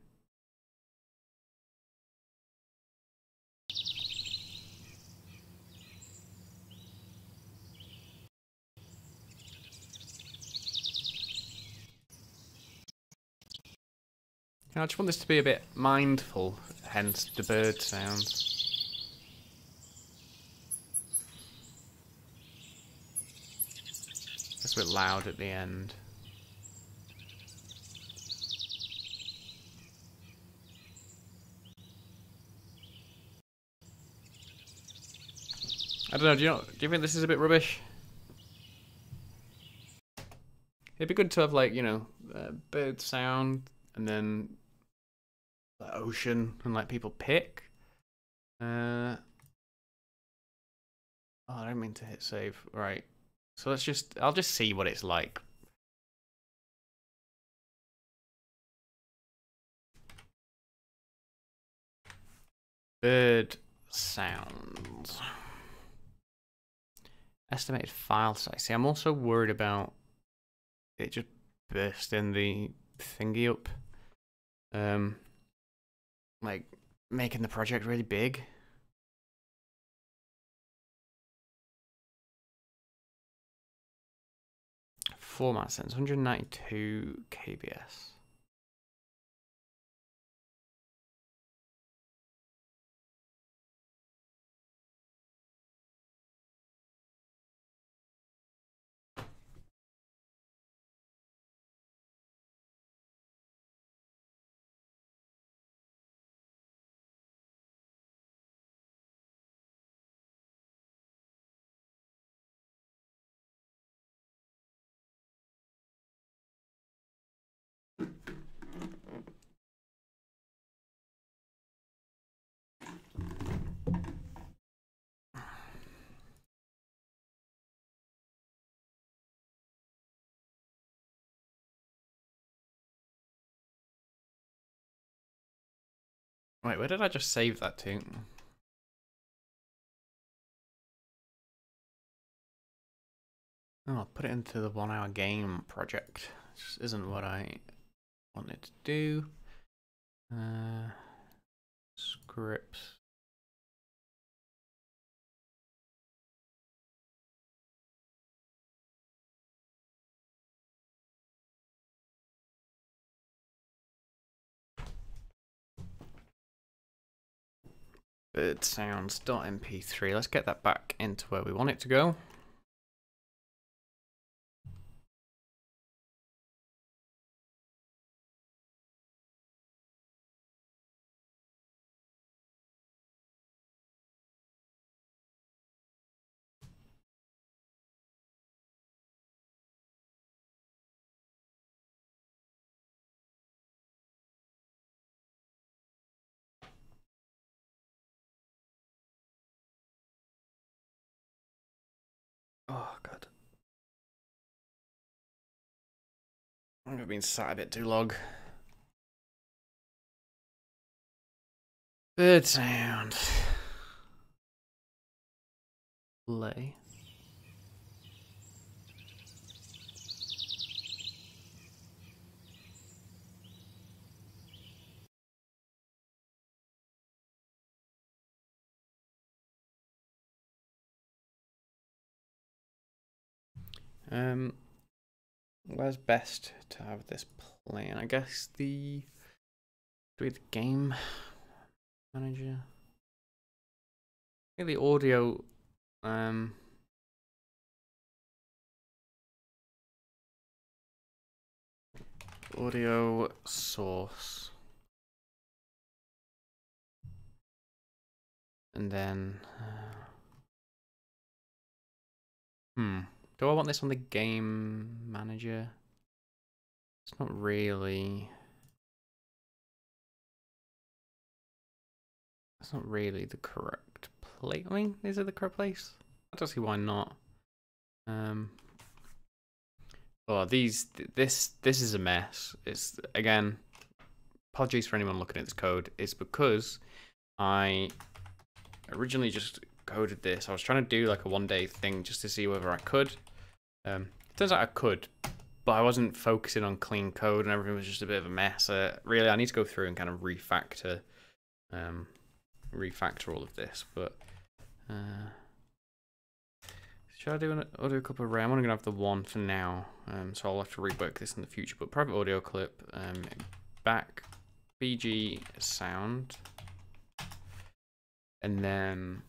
I just want this to be a bit mindful, hence the bird sounds. It's a bit loud at the end. I don't know, do you, know, do you think this is a bit rubbish? It'd be good to have like, you know, uh, bird sound and then the ocean and like, people pick. Uh, oh, I don't mean to hit save. Right. So let's just, I'll just see what it's like. Bird sounds. Estimated file size. See, I'm also worried about it just bursting the thingy up. Um, like making the project really big. format sense 192 kbs Wait, where did I just save that to? Oh, I'll put it into the one hour game project. This isn't what I wanted to do. Uh, scripts. Bird sounds.mp3. Let's get that back into where we want it to go. I've been sat a bit too long. Bird sound. Play. Um, where's best to have this playing? I guess the do the game manager. I the audio. Um. Audio source. And then. Uh, hmm. Do I want this on the game manager? It's not really. That's not really the correct place. I mean, is it the correct place? I don't see why not. Um. Oh, these this this is a mess. It's again. Apologies for anyone looking at this code. It's because I originally just coded this. I was trying to do like a one day thing just to see whether I could. Um, turns out I could, but I wasn't focusing on clean code and everything was just a bit of a mess. Uh, really, I need to go through and kind of refactor, um, refactor all of this. But uh, should I do an audio clip array? I'm only gonna have the one for now, um, so I'll have to rework this in the future. But private audio clip, um, back BG sound, and then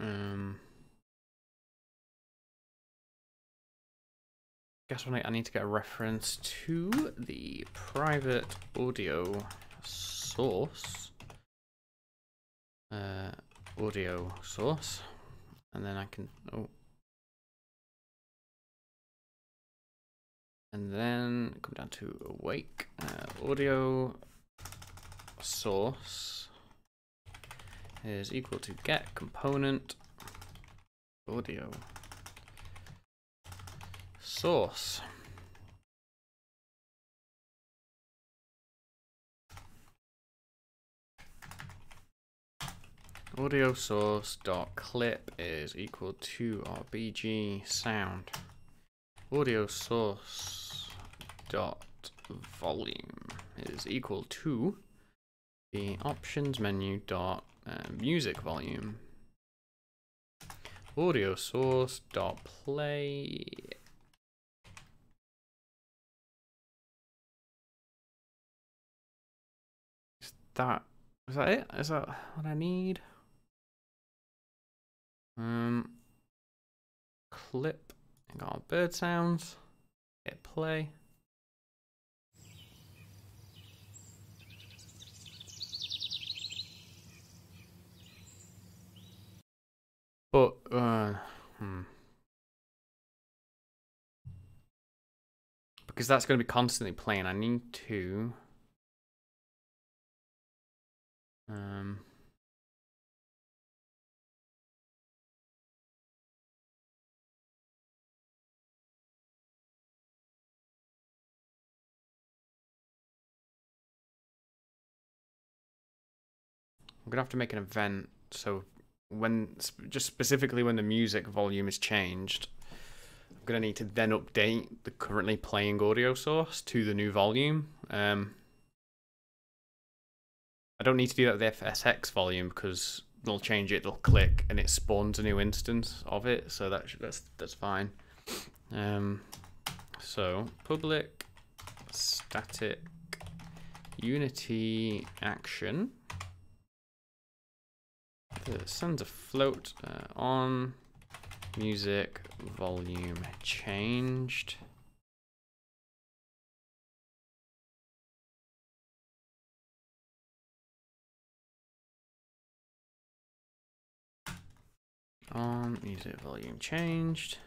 Um, guess? I need to get a reference to the private audio source. Uh, audio source, and then I can. Oh. And then come down to awake uh, audio source is equal to get component audio source. Audio source dot clip is equal to our BG sound. Audio source dot volume is equal to the options menu dot uh, music volume. Audio source dot play. Is that is that it? Is that what I need? Um clip. I got bird sounds. Hit play. But, uh, hmm. Because that's going to be constantly playing. I need to... Um... I'm gonna have to make an event so when just specifically when the music volume is changed, I'm gonna need to then update the currently playing audio source to the new volume. Um, I don't need to do that with the FSX volume because they'll change it, they'll click, and it spawns a new instance of it. So that that's that's fine. Um, so public static unity action sends a float uh, on music volume changed. On music volume changed.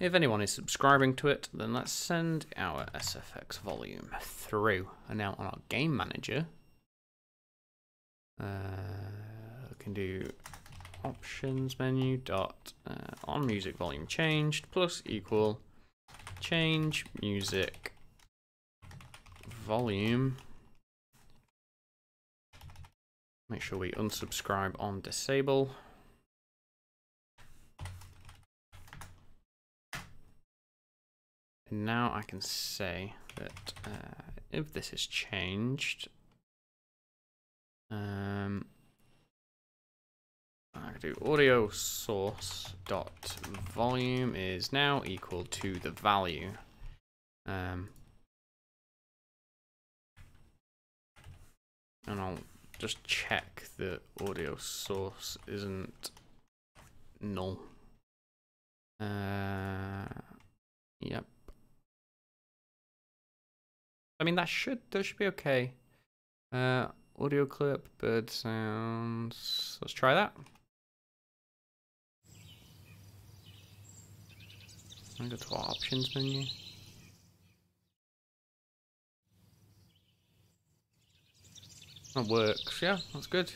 If anyone is subscribing to it, then let's send our SFX volume through. And now on our game manager, uh, can do options menu dot uh, on music volume changed plus equal change music volume. Make sure we unsubscribe on disable. And now I can say that uh, if this is changed, um, I can do audio source dot volume is now equal to the value. Um, and I'll just check the audio source isn't null. Uh, yep. I mean, that should, that should be okay. Uh, audio clip, bird sounds. Let's try that. I go to our options menu. That works, yeah, that's good.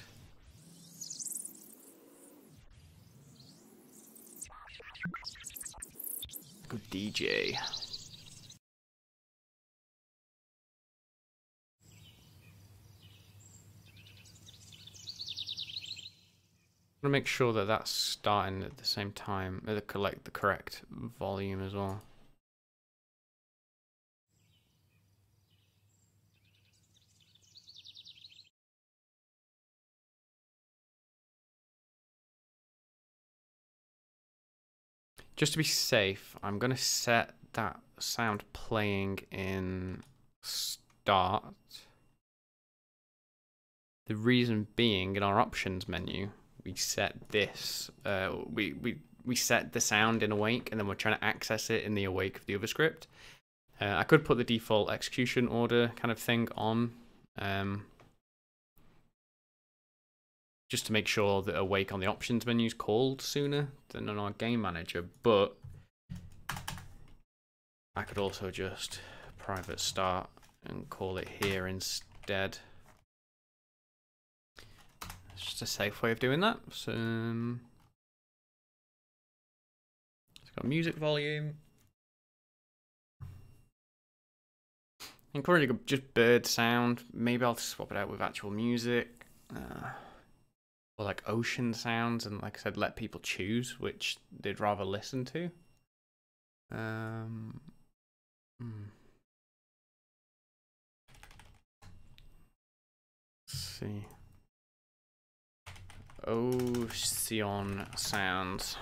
Good DJ. I'm gonna make sure that that's starting at the same time, uh, collect the correct volume as well. Just to be safe, I'm gonna set that sound playing in start. The reason being in our options menu, we set this, uh, we, we, we set the sound in awake and then we're trying to access it in the awake of the other script. Uh, I could put the default execution order kind of thing on, um, just to make sure that awake on the options menu is called sooner than on our game manager, but I could also just private start and call it here instead. Just a safe way of doing that. So, um, it's got music volume. And currently got just bird sound. Maybe I'll swap it out with actual music. Uh, or like ocean sounds and like I said, let people choose which they'd rather listen to. Um, hmm. See. Ocean sounds.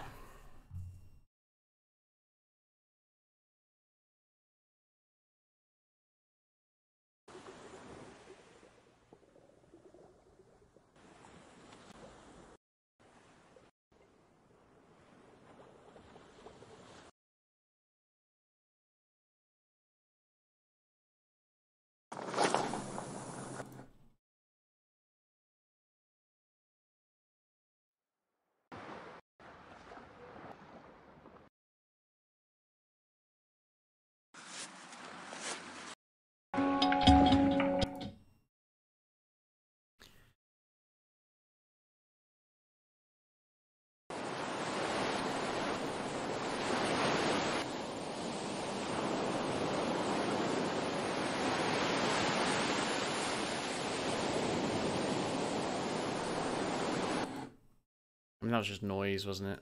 That was just noise, wasn't it?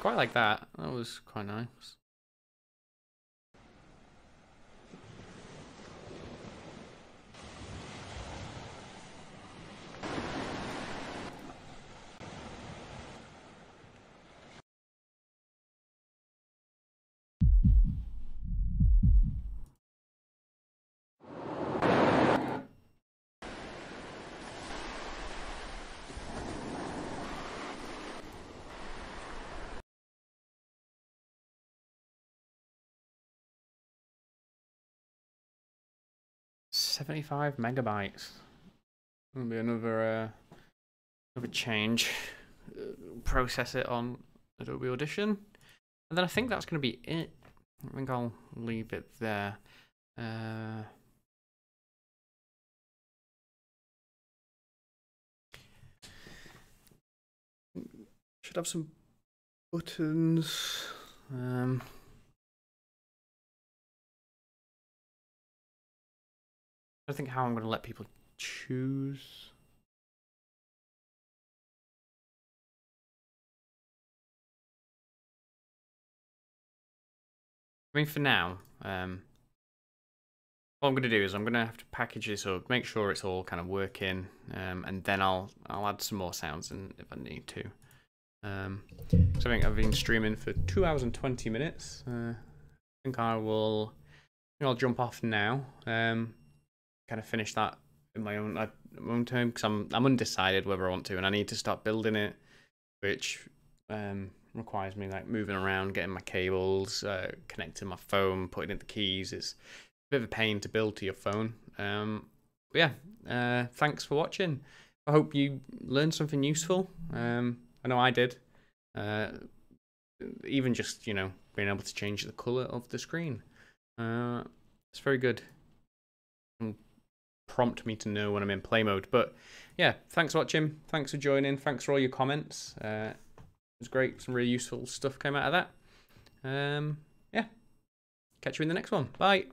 Quite like that. That was quite nice. Seventy-five megabytes. Gonna be another uh, another change. Uh, process it on Adobe Audition, and then I think that's gonna be it. I think I'll leave it there. Uh, should have some buttons. Um, I think how I'm going to let people choose. I mean, for now, um, what I'm going to do is I'm going to have to package this up, make sure it's all kind of working, um, and then I'll I'll add some more sounds in, if I need to. Um, so I think I've been streaming for two hours and 20 minutes. Uh, I think I will. I will jump off now. Um, kind of finish that in my own my own time because I'm I'm undecided whether I want to, and I need to start building it, which um, requires me like moving around, getting my cables, uh, connecting my phone, putting in the keys. It's a bit of a pain to build to your phone. Um, yeah, uh, thanks for watching. I hope you learned something useful. Um, I know I did. Uh, even just you know being able to change the color of the screen. Uh, it's very good. Prompt me to know when I'm in play mode. But yeah, thanks for watching. Thanks for joining. Thanks for all your comments. Uh, it was great. Some really useful stuff came out of that. Um, yeah. Catch you in the next one. Bye.